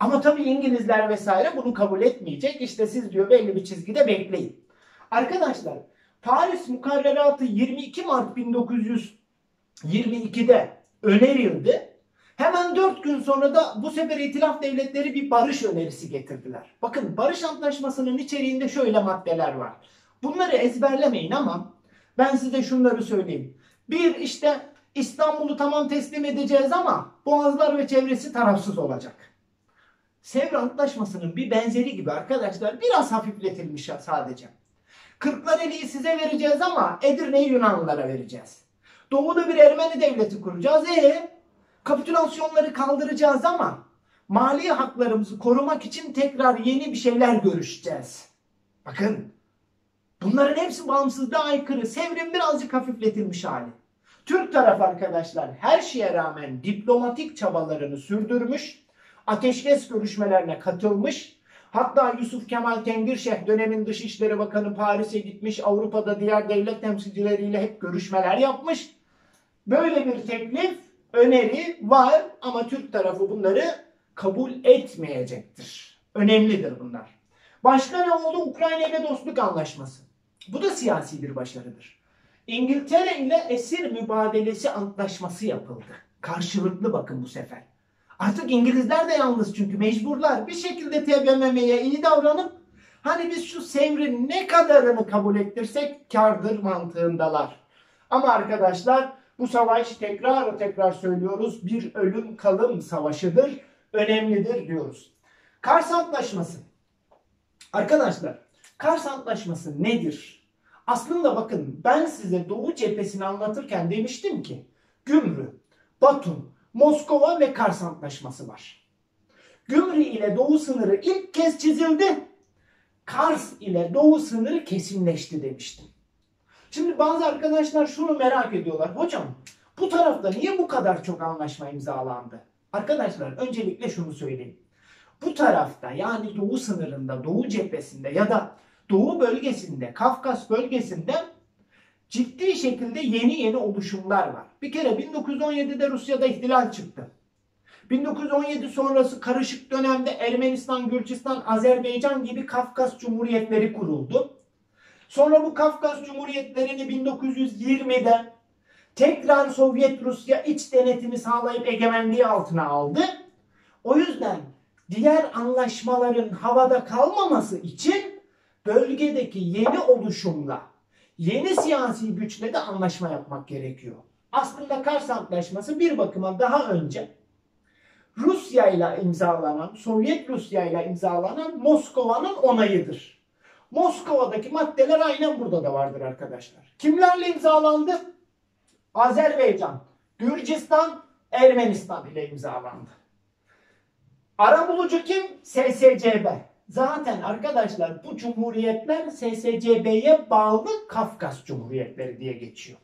Ama tabii İngilizler vesaire bunu kabul etmeyecek. İşte siz diyor belli bir çizgide bekleyin. Arkadaşlar Paris Mukarreratı 22 Mart 1900 22'de önerildi. Hemen 4 gün sonra da bu sefer itilaf devletleri bir barış önerisi getirdiler. Bakın barış antlaşmasının içeriğinde şöyle maddeler var. Bunları ezberlemeyin ama ben size şunları söyleyeyim. Bir işte İstanbul'u tamam teslim edeceğiz ama Boğazlar ve çevresi tarafsız olacak. Sevr Antlaşması'nın bir benzeri gibi arkadaşlar biraz hafifletilmiş sadece. Kırklareli'yi size vereceğiz ama Edirne'yi Yunanlılara vereceğiz. Doğuda bir Ermeni devleti kuracağız. E kapitülasyonları kaldıracağız ama mali haklarımızı korumak için tekrar yeni bir şeyler görüşeceğiz. Bakın bunların hepsi bağımsızlığa aykırı. Sevrin birazcık hafifletilmiş hali. Türk tarafı arkadaşlar her şeye rağmen diplomatik çabalarını sürdürmüş, ateşkes görüşmelerine katılmış. Hatta Yusuf Kemal Tengirşeh dönemin Dışişleri Bakanı Paris'e gitmiş, Avrupa'da diğer devlet temsilcileriyle hep görüşmeler yapmış. Böyle bir teklif, öneri var ama Türk tarafı bunları kabul etmeyecektir. Önemlidir bunlar. Başka ne oldu? Ukrayna ile dostluk anlaşması. Bu da siyasi bir başarıdır. İngiltere ile esir mübadelesi antlaşması yapıldı. Karşılıklı bakın bu sefer. Artık İngilizler de yalnız çünkü mecburlar. Bir şekilde TBMM'ye iyi davranıp hani biz şu sevrin ne kadarını kabul ettirsek kardır mantığındalar. Ama arkadaşlar bu savaş tekrar tekrar söylüyoruz bir ölüm kalım savaşıdır. Önemlidir diyoruz. Kars Antlaşması. Arkadaşlar Kars Antlaşması nedir? Aslında bakın ben size Doğu cephesini anlatırken demiştim ki Gümrü, Batum, Moskova ve Kars Antlaşması var. Gümrü ile Doğu sınırı ilk kez çizildi. Kars ile Doğu sınırı kesinleşti demiştim. Şimdi bazı arkadaşlar şunu merak ediyorlar. Hocam bu tarafta niye bu kadar çok anlaşma imzalandı? Arkadaşlar öncelikle şunu söyleyeyim. Bu tarafta yani doğu sınırında, doğu cephesinde ya da doğu bölgesinde, Kafkas bölgesinde ciddi şekilde yeni yeni oluşumlar var. Bir kere 1917'de Rusya'da ihtilal çıktı. 1917 sonrası karışık dönemde Ermenistan, Gürcistan, Azerbaycan gibi Kafkas cumhuriyetleri kuruldu. Sonra bu Kafkas Cumhuriyetlerini 1920'de Tekrar Sovyet Rusya iç denetimi sağlayıp egemenliği altına aldı. O yüzden diğer anlaşmaların havada kalmaması için bölgedeki yeni oluşumla, yeni siyasi güçle de anlaşma yapmak gerekiyor. Aslında Kars Antlaşması bir bakıma daha önce Rusya ile imzalanan, Sovyet Rusya ile imzalanan Moskova'nın onayıdır. Moskova'daki maddeler aynen burada da vardır arkadaşlar. Kimlerle imzalandı? Azerbaycan, Gürcistan, Ermenistan ile imzalandı. Arabulucu kim? SSCB. Zaten arkadaşlar bu cumhuriyetler SSCB'ye bağlı Kafkas Cumhuriyetleri diye geçiyor.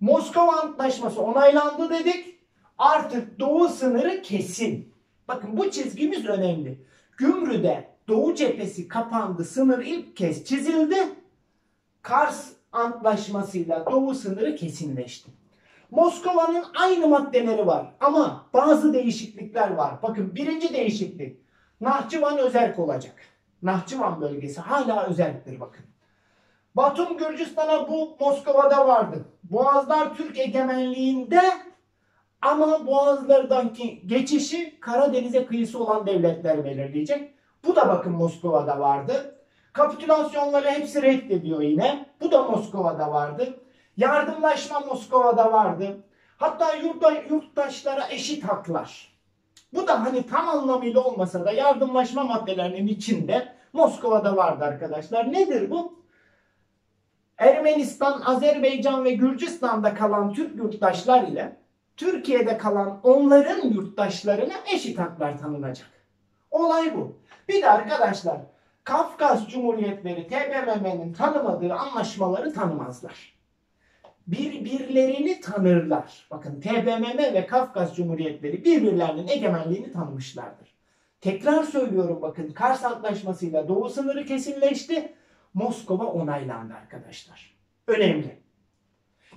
Moskova Antlaşması onaylandı dedik. Artık doğu sınırı kesin. Bakın bu çizgimiz önemli. Gümrü'de doğu cephesi kapandı. Sınır ilk kez çizildi. Kars Antlaşması'yla doğu sınırı kesinleşti. Moskova'nın aynı maddeleri var ama bazı değişiklikler var. Bakın birinci değişiklik Nahçıvan özerk olacak. Nahçıvan bölgesi hala özerktir bakın. Batum Gürcistan'a bu Moskova'da vardı. Boğazlar Türk egemenliğinde ama boğazlardaki geçişi Karadeniz'e kıyısı olan devletler belirleyecek. Bu da bakın Moskova'da vardı. Kapitülasyonları hepsi reddediyor yine. Bu da Moskova'da vardı. Yardımlaşma Moskova'da vardı. Hatta yurtta, yurttaşlara eşit haklar. Bu da hani tam anlamıyla olmasa da yardımlaşma maddelerinin içinde Moskova'da vardı arkadaşlar. Nedir bu? Ermenistan, Azerbaycan ve Gürcistan'da kalan Türk yurttaşlar ile Türkiye'de kalan onların yurttaşlarına eşit haklar tanınacak. Olay bu. Bir de arkadaşlar Kafkas Cumhuriyetleri TBMM'nin tanımadığı anlaşmaları tanımazlar. Birbirlerini tanırlar. Bakın TBMM ve Kafkas Cumhuriyetleri birbirlerinin egemenliğini tanımışlardır. Tekrar söylüyorum bakın Kars Antlaşması'yla Doğu sınırı kesinleşti. Moskova onaylandı arkadaşlar. Önemli.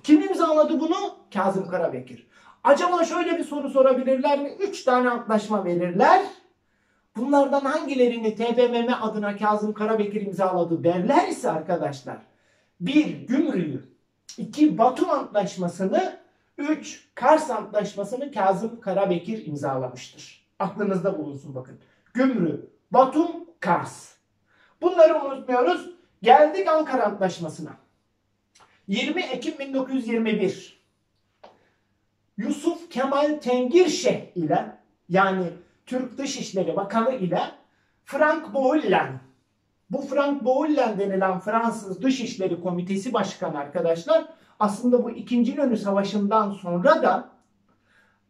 Kim imzaladı bunu? Kazım Karabekir. Acaba şöyle bir soru sorabilirler mi? Üç tane antlaşma verirler. Bunlardan hangilerini TBMM adına Kazım Karabekir imzaladı derlerse arkadaşlar. Bir, Gümrüğü. İki Batum Antlaşması'nı. Üç, Kars Antlaşması'nı Kazım Karabekir imzalamıştır. Aklınızda bulunsun bakın. Gümrü, Batum, Kars. Bunları unutmuyoruz. Geldik Ankara Antlaşması'na. 20 Ekim 1921 Yusuf Kemal Tengirşeh ile yani Türk Dışişleri Bakanı ile Frank Boullen bu Frank Boullen denilen Fransız Dışişleri Komitesi Başkanı arkadaşlar aslında bu 2. İnönü Savaşı'ndan sonra da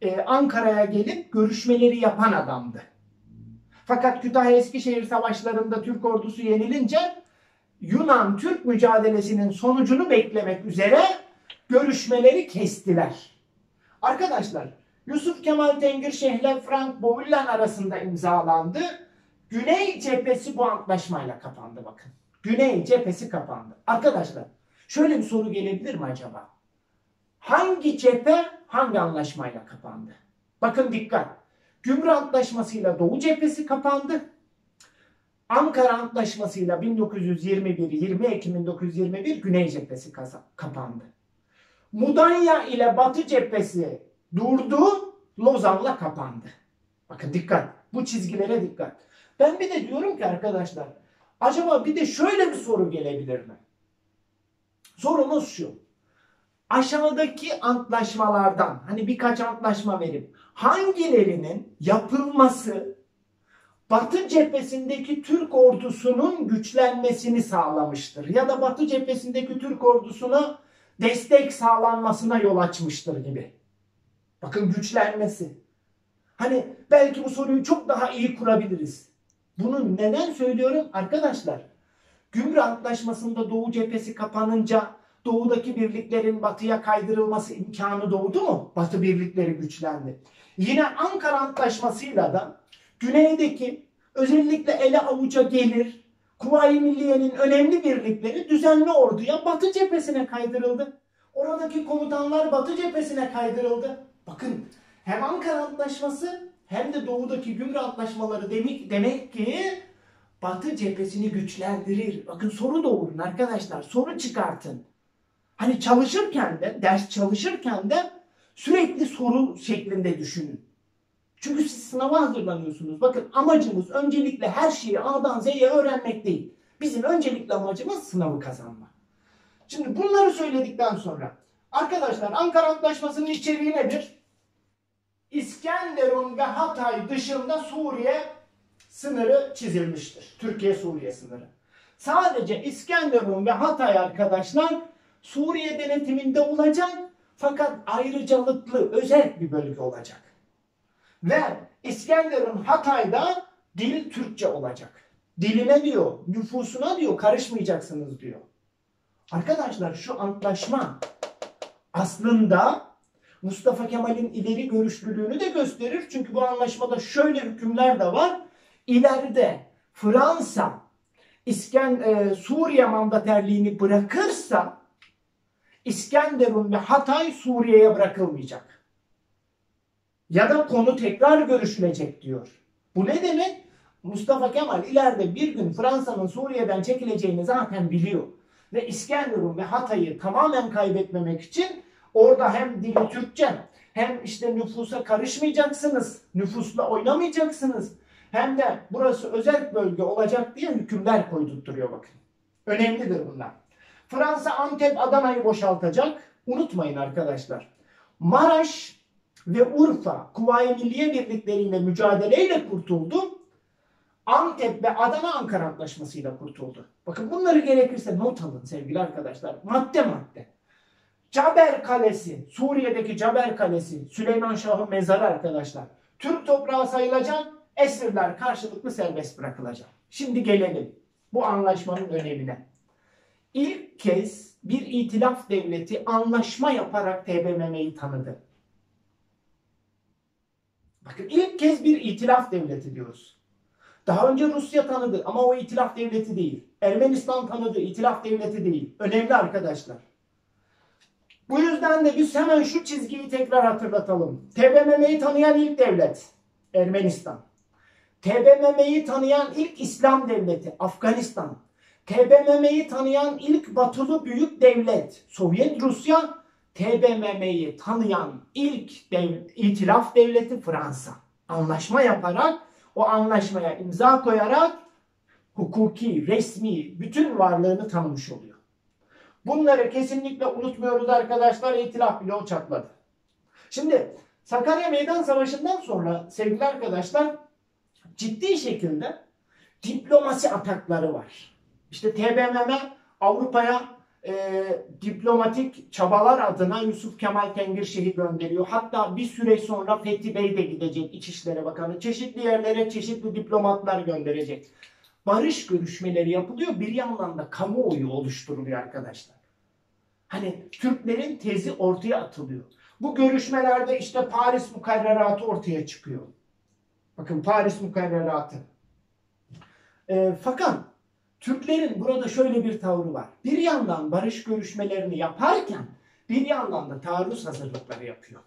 e, Ankara'ya gelip görüşmeleri yapan adamdı. Fakat Kütahya Eskişehir Savaşları'nda Türk ordusu yenilince Yunan-Türk mücadelesinin sonucunu beklemek üzere görüşmeleri kestiler. Arkadaşlar Yusuf Kemal Tengirşeh ile Frank Boullen arasında imzalandı. Güney cephesi bu antlaşmayla kapandı bakın. Güney cephesi kapandı. Arkadaşlar şöyle bir soru gelebilir mi acaba? Hangi cephe hangi anlaşmayla kapandı? Bakın dikkat. Gümrü Antlaşması'yla Doğu cephesi kapandı. Ankara Antlaşması'yla 1921 20 Ekim 1921 Güney cephesi kapandı. Mudanya ile Batı cephesi durdu, Lozan'la kapandı. Bakın dikkat. Bu çizgilere dikkat. Ben bir de diyorum ki arkadaşlar acaba bir de şöyle bir soru gelebilir mi? Sorumuz şu. Aşağıdaki antlaşmalardan hani birkaç antlaşma verip hangilerinin yapılması Batı cephesindeki Türk ordusunun güçlenmesini sağlamıştır ya da Batı cephesindeki Türk ordusuna destek sağlanmasına yol açmıştır gibi. Bakın güçlenmesi. Hani belki bu soruyu çok daha iyi kurabiliriz. Bunu neden söylüyorum? Arkadaşlar, Gümrü Antlaşması'nda Doğu cephesi kapanınca Doğudaki birliklerin batıya kaydırılması imkanı doğdu mu? Batı birlikleri güçlendi. Yine Ankara Antlaşması'yla da güneydeki özellikle ele avuca gelir, Kuvayi Milliye'nin önemli birlikleri düzenli orduya Batı cephesine kaydırıldı. Oradaki komutanlar Batı cephesine kaydırıldı. Bakın hem Ankara Antlaşması hem de doğudaki Gümrü Antlaşmaları demek, demek ki Batı cephesini güçlendirir. Bakın soru doğurun arkadaşlar. Soru çıkartın. Hani çalışırken de, ders çalışırken de sürekli soru şeklinde düşünün. Çünkü siz sınava hazırlanıyorsunuz. Bakın amacımız öncelikle her şeyi A'dan Z'ye öğrenmek değil. Bizim öncelikli amacımız sınavı kazanmak. Şimdi bunları söyledikten sonra arkadaşlar Ankara Antlaşması'nın içeriği nedir? İskenderun ve Hatay dışında Suriye sınırı çizilmiştir. Türkiye-Suriye sınırı. Sadece İskenderun ve Hatay arkadaşlar Suriye denetiminde olacak fakat ayrıcalıklı özel bir bölge olacak. Ve İskenderun Hatay'da dil Türkçe olacak. Diline diyor, nüfusuna diyor karışmayacaksınız diyor. Arkadaşlar şu antlaşma aslında Mustafa Kemal'in ileri görüşlülüğünü de gösterir. Çünkü bu anlaşmada şöyle hükümler de var. İleride Fransa İsken, e, Suriye mandaterliğini bırakırsa İskenderun ve Hatay Suriye'ye bırakılmayacak. Ya da konu tekrar görüşülecek diyor. Bu ne demek? Mustafa Kemal ileride bir gün Fransa'nın Suriye'den çekileceğini zaten biliyor. Ve İskenderun ve Hatay'ı tamamen kaybetmemek için orada hem dili Türkçe hem işte nüfusa karışmayacaksınız, nüfusla oynamayacaksınız. Hem de burası özel bölge olacak diye hükümler koydurtturuyor bakın. Önemlidir bunlar. Fransa Antep Adana'yı boşaltacak. Unutmayın arkadaşlar. Maraş ve Urfa Kuvayi Milliye Birlikleriyle mücadeleyle kurtuldu. Antep ve Adana Ankara Antlaşması'yla kurtuldu. Bakın bunları gerekirse not alın sevgili arkadaşlar. Madde madde. Caber Kalesi, Suriye'deki Caber Kalesi, Süleyman Şah'ın mezarı arkadaşlar. Türk toprağı sayılacak, esirler karşılıklı serbest bırakılacak. Şimdi gelelim bu anlaşmanın önemine. İlk kez bir itilaf devleti anlaşma yaparak TBMM'yi tanıdı. Bakın ilk kez bir itilaf devleti diyoruz. Daha önce Rusya tanıdı ama o itilaf devleti değil. Ermenistan tanıdı, itilaf devleti değil. Önemli arkadaşlar. Bu yüzden de biz hemen şu çizgiyi tekrar hatırlatalım. TBMM'yi tanıyan ilk devlet Ermenistan. TBMM'yi tanıyan ilk İslam devleti Afganistan. TBMM'yi tanıyan ilk batılı büyük devlet Sovyet Rusya. TBMM'yi tanıyan ilk dev, itilaf devleti Fransa. Anlaşma yaparak o anlaşmaya imza koyarak hukuki, resmi bütün varlığını tanımış oluyor. Bunları kesinlikle unutmuyoruz arkadaşlar. İtilaf bile o çatladı. Şimdi Sakarya Meydan Savaşı'ndan sonra sevgili arkadaşlar ciddi şekilde diplomasi atakları var. İşte TBMM Avrupa'ya e, diplomatik çabalar adına Yusuf Kemal Tengirşeh'i gönderiyor. Hatta bir süre sonra Fethi Bey de gidecek İçişleri Bakanı. Çeşitli yerlere çeşitli diplomatlar gönderecek. Barış görüşmeleri yapılıyor. Bir yandan da kamuoyu oluşturuluyor arkadaşlar. Hani Türklerin tezi ortaya atılıyor. Bu görüşmelerde işte Paris Mukarreratı ortaya çıkıyor. Bakın Paris Mukarreratı. E, fakat Türklerin burada şöyle bir tavrı var. Bir yandan barış görüşmelerini yaparken bir yandan da taarruz hazırlıkları yapıyor.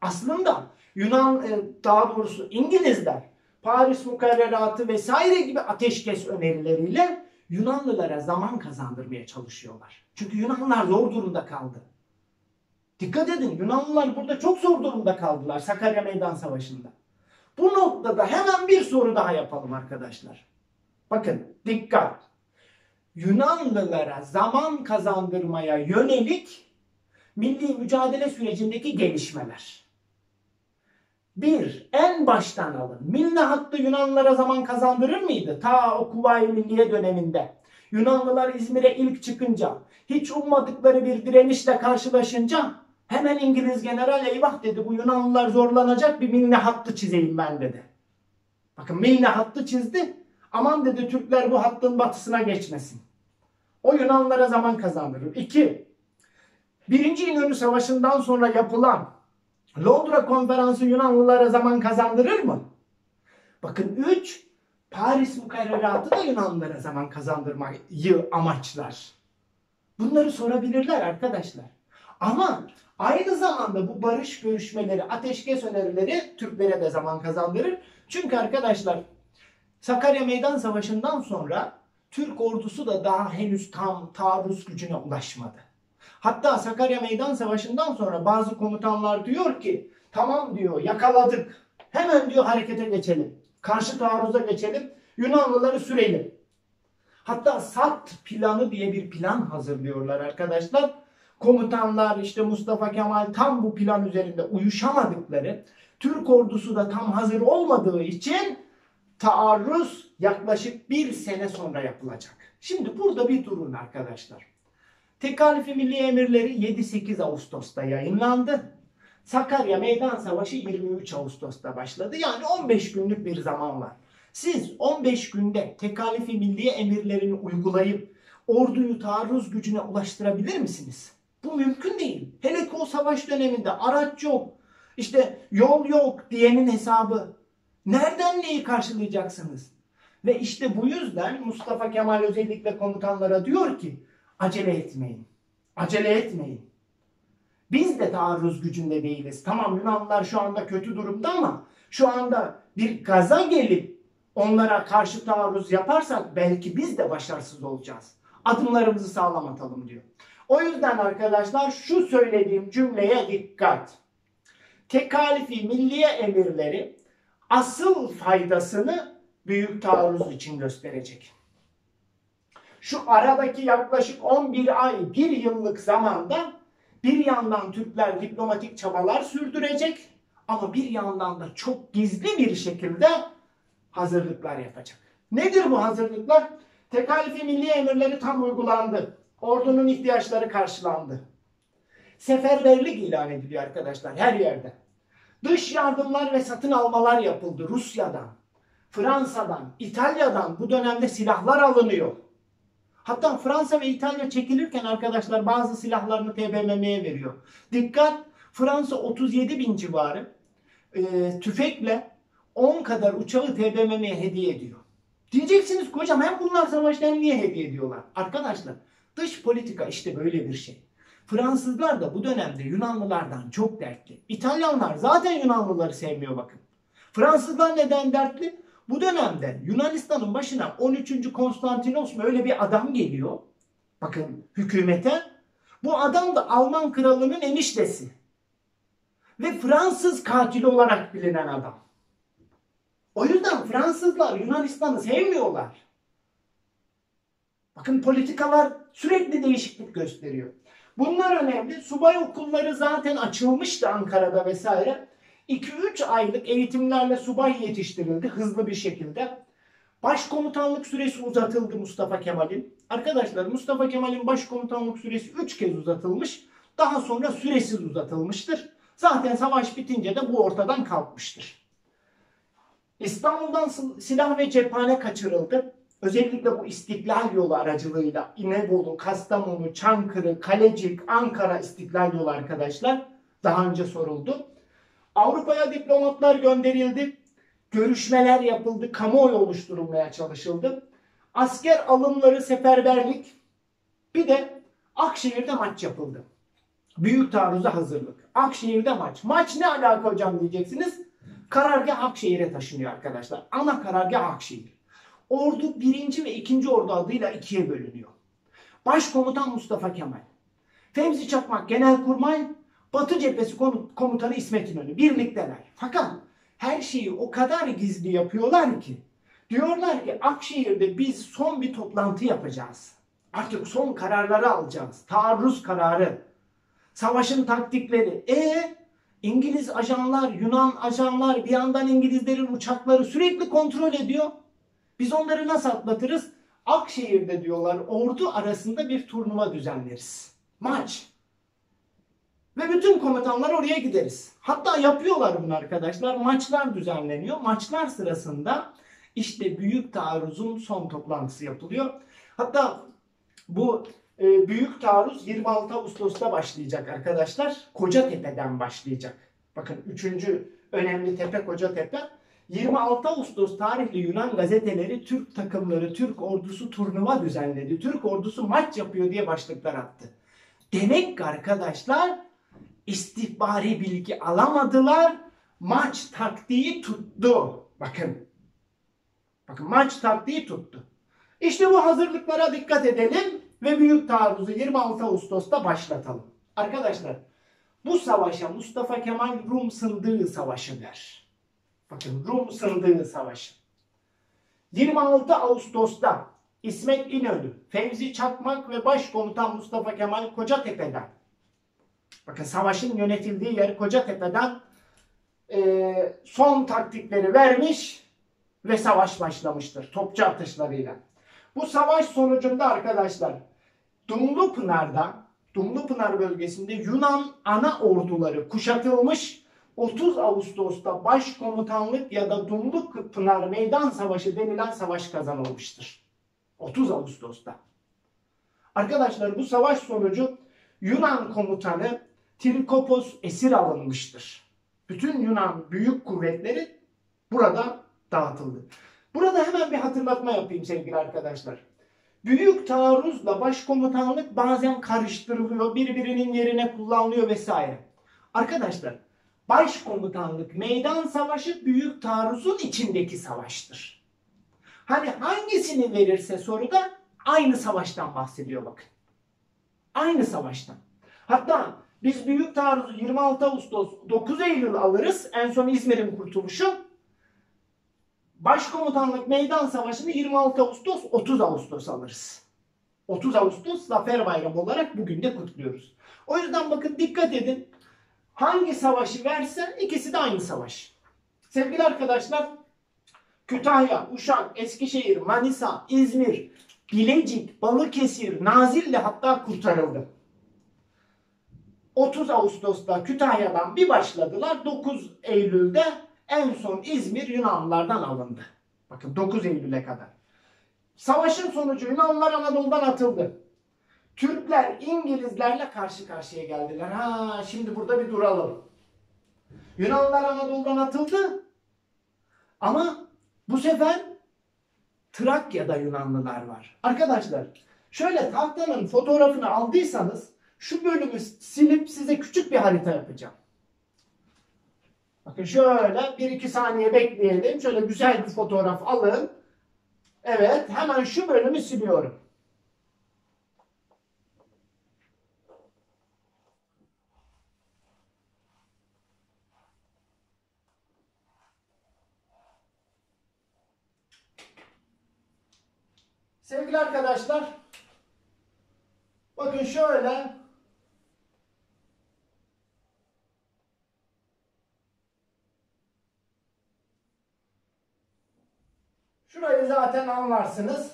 Aslında Yunan e, daha doğrusu İngilizler Paris Mukarreratı vesaire gibi ateşkes önerileriyle Yunanlılara zaman kazandırmaya çalışıyorlar. Çünkü Yunanlılar zor durumda kaldı. Dikkat edin Yunanlılar burada çok zor durumda kaldılar Sakarya Meydan Savaşı'nda. Bu noktada hemen bir soru daha yapalım arkadaşlar. Bakın dikkat. Yunanlılara zaman kazandırmaya yönelik milli mücadele sürecindeki gelişmeler. Bir, en baştan alın. Minna hattı Yunanlılara zaman kazandırır mıydı? Ta o Kuvayi Milliye döneminde. Yunanlılar İzmir'e ilk çıkınca, hiç ummadıkları bir direnişle karşılaşınca hemen İngiliz general eyvah dedi bu Yunanlılar zorlanacak bir Milne hattı çizeyim ben dedi. Bakın Milne hattı çizdi. Aman dedi Türkler bu hattın batısına geçmesin. O Yunanlara zaman kazandırır. İki, Birinci İnönü Savaşı'ndan sonra yapılan Londra Konferansı Yunanlılara zaman kazandırır mı? Bakın üç, Paris Mukarreratı da Yunanlılara zaman kazandırmayı amaçlar. Bunları sorabilirler arkadaşlar. Ama aynı zamanda bu barış görüşmeleri, ateşkes önerileri Türklere de zaman kazandırır. Çünkü arkadaşlar Sakarya Meydan Savaşı'ndan sonra Türk ordusu da daha henüz tam taarruz gücüne ulaşmadı. Hatta Sakarya Meydan Savaşı'ndan sonra bazı komutanlar diyor ki tamam diyor yakaladık. Hemen diyor harekete geçelim. Karşı taarruza geçelim. Yunanlıları sürelim. Hatta SAT planı diye bir plan hazırlıyorlar arkadaşlar. Komutanlar işte Mustafa Kemal tam bu plan üzerinde uyuşamadıkları, Türk ordusu da tam hazır olmadığı için taarruz yaklaşık bir sene sonra yapılacak. Şimdi burada bir durun arkadaşlar. Tekalifi Milli Emirleri 7-8 Ağustos'ta yayınlandı. Sakarya Meydan Savaşı 23 Ağustos'ta başladı. Yani 15 günlük bir zaman var. Siz 15 günde tekalifi milliye emirlerini uygulayıp orduyu taarruz gücüne ulaştırabilir misiniz? Bu mümkün değil. Hele ki o savaş döneminde araç yok, işte yol yok diyenin hesabı. Nereden neyi karşılayacaksınız? Ve işte bu yüzden Mustafa Kemal özellikle komutanlara diyor ki acele etmeyin. Acele etmeyin. Biz de taarruz gücünde değiliz. Tamam Yunanlılar şu anda kötü durumda ama şu anda bir gaza gelip onlara karşı taarruz yaparsak belki biz de başarısız olacağız. Adımlarımızı sağlam atalım diyor. O yüzden arkadaşlar şu söylediğim cümleye dikkat. Tekalifi milliye emirleri asıl faydasını büyük taarruz için gösterecek. Şu aradaki yaklaşık 11 ay, bir yıllık zamanda bir yandan Türkler diplomatik çabalar sürdürecek ama bir yandan da çok gizli bir şekilde hazırlıklar yapacak. Nedir bu hazırlıklar? Tekalifi milli emirleri tam uygulandı. Ordunun ihtiyaçları karşılandı. Seferberlik ilan ediliyor arkadaşlar her yerde. Dış yardımlar ve satın almalar yapıldı Rusya'dan, Fransa'dan, İtalya'dan bu dönemde silahlar alınıyor. Hatta Fransa ve İtalya çekilirken arkadaşlar bazı silahlarını TBMM'ye veriyor. Dikkat! Fransa 37 bin civarı e, tüfekle 10 kadar uçağı TBMM'ye hediye ediyor. Diyeceksiniz hocam hem bunlar savaşta niye hediye ediyorlar? Arkadaşlar dış politika işte böyle bir şey. Fransızlar da bu dönemde Yunanlılardan çok dertli. İtalyanlar zaten Yunanlıları sevmiyor bakın. Fransızlar neden dertli? Bu dönemde Yunanistan'ın başına 13. Konstantinos mu öyle bir adam geliyor. Bakın hükümete. Bu adam da Alman kralının eniştesi. Ve Fransız katili olarak bilinen adam. O yüzden Fransızlar Yunanistan'ı sevmiyorlar. Bakın politikalar sürekli değişiklik gösteriyor. Bunlar önemli. Subay okulları zaten açılmıştı Ankara'da vesaire. 2-3 aylık eğitimlerle subay yetiştirildi hızlı bir şekilde. Başkomutanlık süresi uzatıldı Mustafa Kemal'in. Arkadaşlar Mustafa Kemal'in başkomutanlık süresi 3 kez uzatılmış. Daha sonra süresiz uzatılmıştır. Zaten savaş bitince de bu ortadan kalkmıştır. İstanbul'dan silah ve cephane kaçırıldı. Özellikle bu istiklal yolu aracılığıyla İnebolu, Kastamonu, Çankırı, Kalecik, Ankara istiklal yolu arkadaşlar daha önce soruldu. Avrupa'ya diplomatlar gönderildi. Görüşmeler yapıldı. Kamuoyu oluşturulmaya çalışıldı. Asker alımları, seferberlik. Bir de Akşehir'de maç yapıldı. Büyük taarruza hazırlık. Akşehir'de maç. Maç ne alaka hocam diyeceksiniz. Karargah Akşehir'e taşınıyor arkadaşlar. Ana karargah Akşehir. Ordu birinci ve ikinci ordu adıyla ikiye bölünüyor. Başkomutan Mustafa Kemal. Fevzi Çakmak Genelkurmay, Batı Cephesi Komutanı İsmet İnönü. Birlikteler. Fakat her şeyi o kadar gizli yapıyorlar ki diyorlar ki Akşehir'de biz son bir toplantı yapacağız. Artık son kararları alacağız. Taarruz kararı. Savaşın taktikleri. E İngiliz ajanlar, Yunan ajanlar bir yandan İngilizlerin uçakları sürekli kontrol ediyor. Biz onları nasıl atlatırız? Akşehir'de diyorlar ordu arasında bir turnuva düzenleriz. Maç. Ve bütün komutanlar oraya gideriz. Hatta yapıyorlar bunu arkadaşlar. Maçlar düzenleniyor. Maçlar sırasında işte büyük taarruzun son toplantısı yapılıyor. Hatta bu e, büyük taarruz 26 Ağustos'ta başlayacak arkadaşlar. Kocatepe'den başlayacak. Bakın üçüncü önemli tepe Kocatepe. 26 Ağustos tarihli Yunan gazeteleri Türk takımları, Türk ordusu turnuva düzenledi. Türk ordusu maç yapıyor diye başlıklar attı. Demek ki arkadaşlar istihbari bilgi alamadılar. Maç taktiği tuttu. Bakın. Bakın maç taktiği tuttu. İşte bu hazırlıklara dikkat edelim. ve büyük taarruzu 26 Ağustos'ta başlatalım. Arkadaşlar bu savaşa Mustafa Kemal Rum sındığı savaşı der. Bakın Rum sındığı savaşı. 26 Ağustos'ta İsmet İnönü, Fevzi Çakmak ve Başkomutan Mustafa Kemal Kocatepe'den bakın savaşın yönetildiği yer Kocatepe'den e, son taktikleri vermiş ve savaş başlamıştır topçu atışlarıyla. Bu savaş sonucunda arkadaşlar Dumlupınar'da Dumlupınar bölgesinde Yunan ana orduları kuşatılmış 30 Ağustos'ta başkomutanlık ya da Dumlupınar Meydan Savaşı denilen savaş kazanılmıştır. 30 Ağustos'ta. Arkadaşlar bu savaş sonucu Yunan komutanı Trikopos esir alınmıştır. Bütün Yunan büyük kuvvetleri burada dağıtıldı. Burada hemen bir hatırlatma yapayım sevgili arkadaşlar. Büyük taarruzla başkomutanlık bazen karıştırılıyor, birbirinin yerine kullanılıyor vesaire. Arkadaşlar, başkomutanlık meydan savaşı büyük taarruzun içindeki savaştır. Hani hangisini verirse soruda aynı savaştan bahsediyor bakın. Aynı savaştan. Hatta biz büyük taarruzu 26 Ağustos 9 Eylül alırız. En son İzmir'in kurtuluşu. Başkomutanlık meydan savaşını 26 Ağustos 30 Ağustos alırız. 30 Ağustos Zafer Bayramı olarak bugün de kutluyoruz. O yüzden bakın dikkat edin. Hangi savaşı versen ikisi de aynı savaş. Sevgili arkadaşlar Kütahya, Uşak, Eskişehir, Manisa, İzmir, Bilecik, Balıkesir, Nazilli hatta kurtarıldı. 30 Ağustos'ta Kütahya'dan bir başladılar. 9 Eylül'de en son İzmir Yunanlılardan alındı. Bakın 9 Eylül'e kadar. Savaşın sonucu Yunanlılar Anadolu'dan atıldı. Türkler İngilizlerle karşı karşıya geldiler. Ha şimdi burada bir duralım. Yunanlılar Anadolu'dan atıldı. Ama bu sefer Trakya'da Yunanlılar var. Arkadaşlar şöyle tahtanın fotoğrafını aldıysanız şu bölümü silip size küçük bir harita yapacağım. Bakın şöyle 1-2 saniye bekleyelim. Şöyle güzel bir fotoğraf alın. Evet hemen şu bölümü siliyorum. Sevgili arkadaşlar bakın şöyle Şurayı zaten anlarsınız.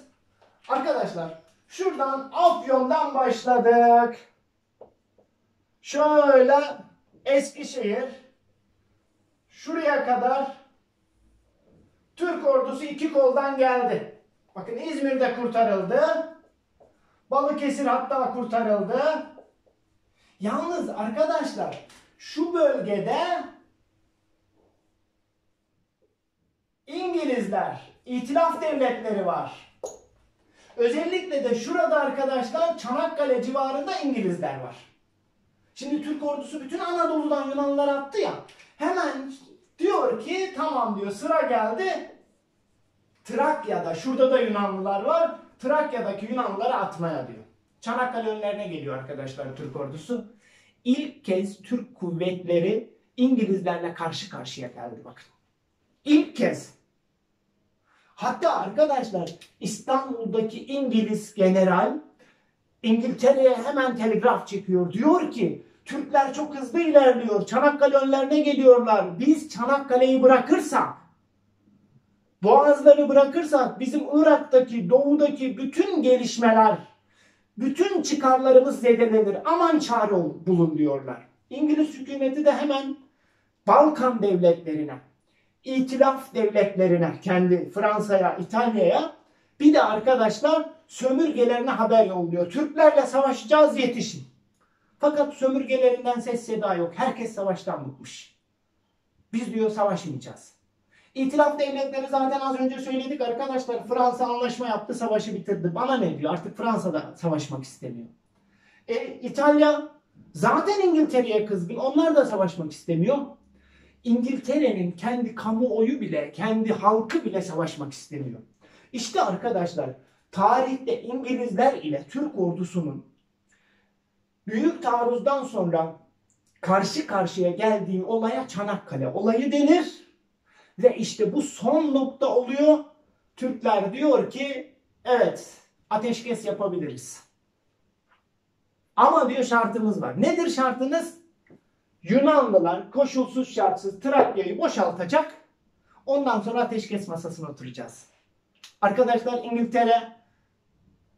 Arkadaşlar şuradan Afyon'dan başladık. Şöyle Eskişehir şuraya kadar Türk ordusu iki koldan geldi. Bakın İzmir'de kurtarıldı. Balıkesir hatta kurtarıldı. Yalnız arkadaşlar şu bölgede İngilizler, itilaf devletleri var. Özellikle de şurada arkadaşlar Çanakkale civarında İngilizler var. Şimdi Türk ordusu bütün Anadolu'dan Yunanlılar attı ya. Hemen diyor ki tamam diyor sıra geldi. Trakya'da şurada da Yunanlılar var. Trakya'daki Yunanlıları atmaya diyor. Çanakkale önlerine geliyor arkadaşlar Türk ordusu. İlk kez Türk kuvvetleri İngilizlerle karşı karşıya geldi bakın. İlk kez. Hatta arkadaşlar İstanbul'daki İngiliz general İngiltere'ye hemen telgraf çekiyor. Diyor ki Türkler çok hızlı ilerliyor. Çanakkale önlerine geliyorlar. Biz Çanakkale'yi bırakırsak Boğazları bırakırsak bizim Irak'taki, doğudaki bütün gelişmeler, bütün çıkarlarımız zedelenir. Aman çare bulun diyorlar. İngiliz hükümeti de hemen Balkan devletlerine, itilaf devletlerine, kendi Fransa'ya, İtalya'ya bir de arkadaşlar sömürgelerine haber yolluyor. Türklerle savaşacağız yetişin. Fakat sömürgelerinden ses seda yok. Herkes savaştan bıkmış. Biz diyor savaşmayacağız. İtilaf devletleri zaten az önce söyledik arkadaşlar. Fransa anlaşma yaptı, savaşı bitirdi. Bana ne diyor? Artık Fransa da savaşmak istemiyor. E, İtalya zaten İngiltere'ye kızgın. Onlar da savaşmak istemiyor. İngiltere'nin kendi kamuoyu bile, kendi halkı bile savaşmak istemiyor. İşte arkadaşlar tarihte İngilizler ile Türk ordusunun büyük taarruzdan sonra karşı karşıya geldiği olaya Çanakkale olayı denir. Ve işte bu son nokta oluyor. Türkler diyor ki evet ateşkes yapabiliriz. Ama diyor şartımız var. Nedir şartınız? Yunanlılar koşulsuz şartsız Trakya'yı boşaltacak. Ondan sonra ateşkes masasına oturacağız. Arkadaşlar İngiltere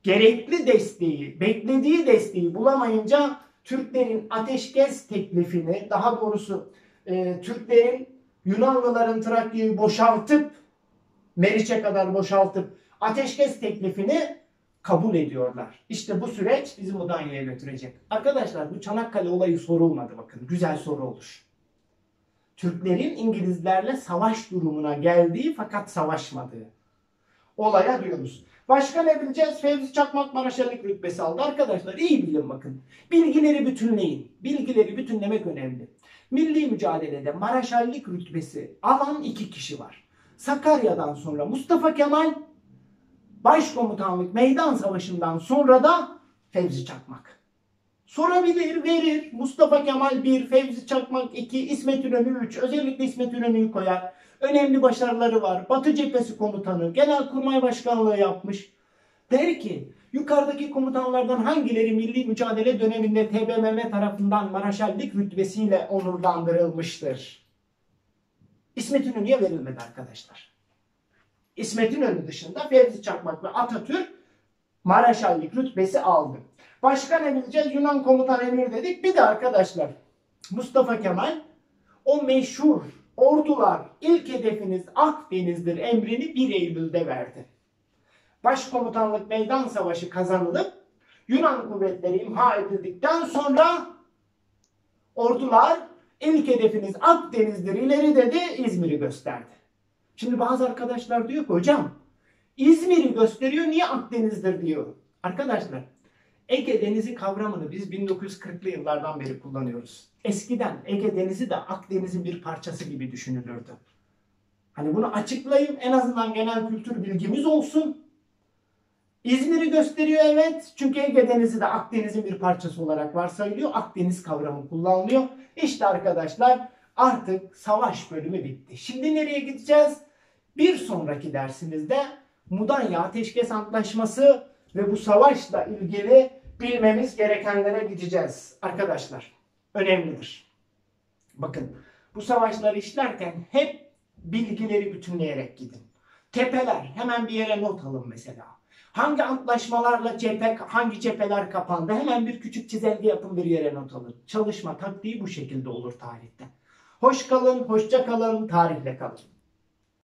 gerekli desteği, beklediği desteği bulamayınca Türklerin ateşkes teklifini, daha doğrusu e, Türklerin Yunanlıların Trakya'yı boşaltıp Meriç'e kadar boşaltıp ateşkes teklifini kabul ediyorlar. İşte bu süreç bizi Mudanya'ya götürecek. Arkadaşlar bu Çanakkale olayı sorulmadı bakın. Güzel soru olur. Türklerin İngilizlerle savaş durumuna geldiği fakat savaşmadığı olaya diyoruz. Başka ne bileceğiz? Fevzi Çakmak Maraşalık rütbesi aldı. Arkadaşlar iyi bilin bakın. Bilgileri bütünleyin. Bilgileri bütünlemek önemli. Milli mücadelede Maraşallık rütbesi alan iki kişi var. Sakarya'dan sonra Mustafa Kemal, Başkomutanlık Meydan Savaşı'ndan sonra da Fevzi Çakmak. Sorabilir, verir. Mustafa Kemal 1, Fevzi Çakmak 2, İsmet İnönü 3. Özellikle İsmet İnönü'yü koyar. Önemli başarıları var. Batı Cephesi Komutanı, Genelkurmay Başkanlığı yapmış. Der ki yukarıdaki komutanlardan hangileri milli mücadele döneminde TBMM tarafından Maraşallik rütbesiyle onurlandırılmıştır? İsmet İnönü'ye verilmedi arkadaşlar. İsmet İnönü dışında Fevzi Çakmak ve Atatürk Maraşallik rütbesi aldı. Başka ne bileceğiz? Yunan komutan emir dedik. Bir de arkadaşlar Mustafa Kemal o meşhur ordular ilk hedefiniz Akdeniz'dir emrini 1 Eylül'de verdi. Başkomutanlık meydan savaşı kazanılıp Yunan kuvvetleri imha edildikten sonra ordular ilk hedefiniz Akdeniz'dir ileri dedi İzmir'i gösterdi. Şimdi bazı arkadaşlar diyor ki hocam İzmir'i gösteriyor niye Akdeniz'dir diyor. Arkadaşlar Ege Denizi kavramını biz 1940'lı yıllardan beri kullanıyoruz. Eskiden Ege Denizi de Akdeniz'in bir parçası gibi düşünülürdü. Hani bunu açıklayayım en azından genel kültür bilgimiz olsun. İzmir'i gösteriyor evet. Çünkü Ege Denizi de Akdeniz'in bir parçası olarak varsayılıyor. Akdeniz kavramı kullanılıyor. İşte arkadaşlar artık savaş bölümü bitti. Şimdi nereye gideceğiz? Bir sonraki dersimizde Mudanya Ateşkes Antlaşması ve bu savaşla ilgili bilmemiz gerekenlere gideceğiz. Arkadaşlar önemlidir. Bakın bu savaşları işlerken hep bilgileri bütünleyerek gidin. Tepeler hemen bir yere not alın mesela. Hangi antlaşmalarla cephe, hangi cepheler kapandı hemen bir küçük çizelge yapın bir yere not alın. Çalışma taktiği bu şekilde olur tarihte. Hoş kalın, hoşça kalın, tarihle kalın.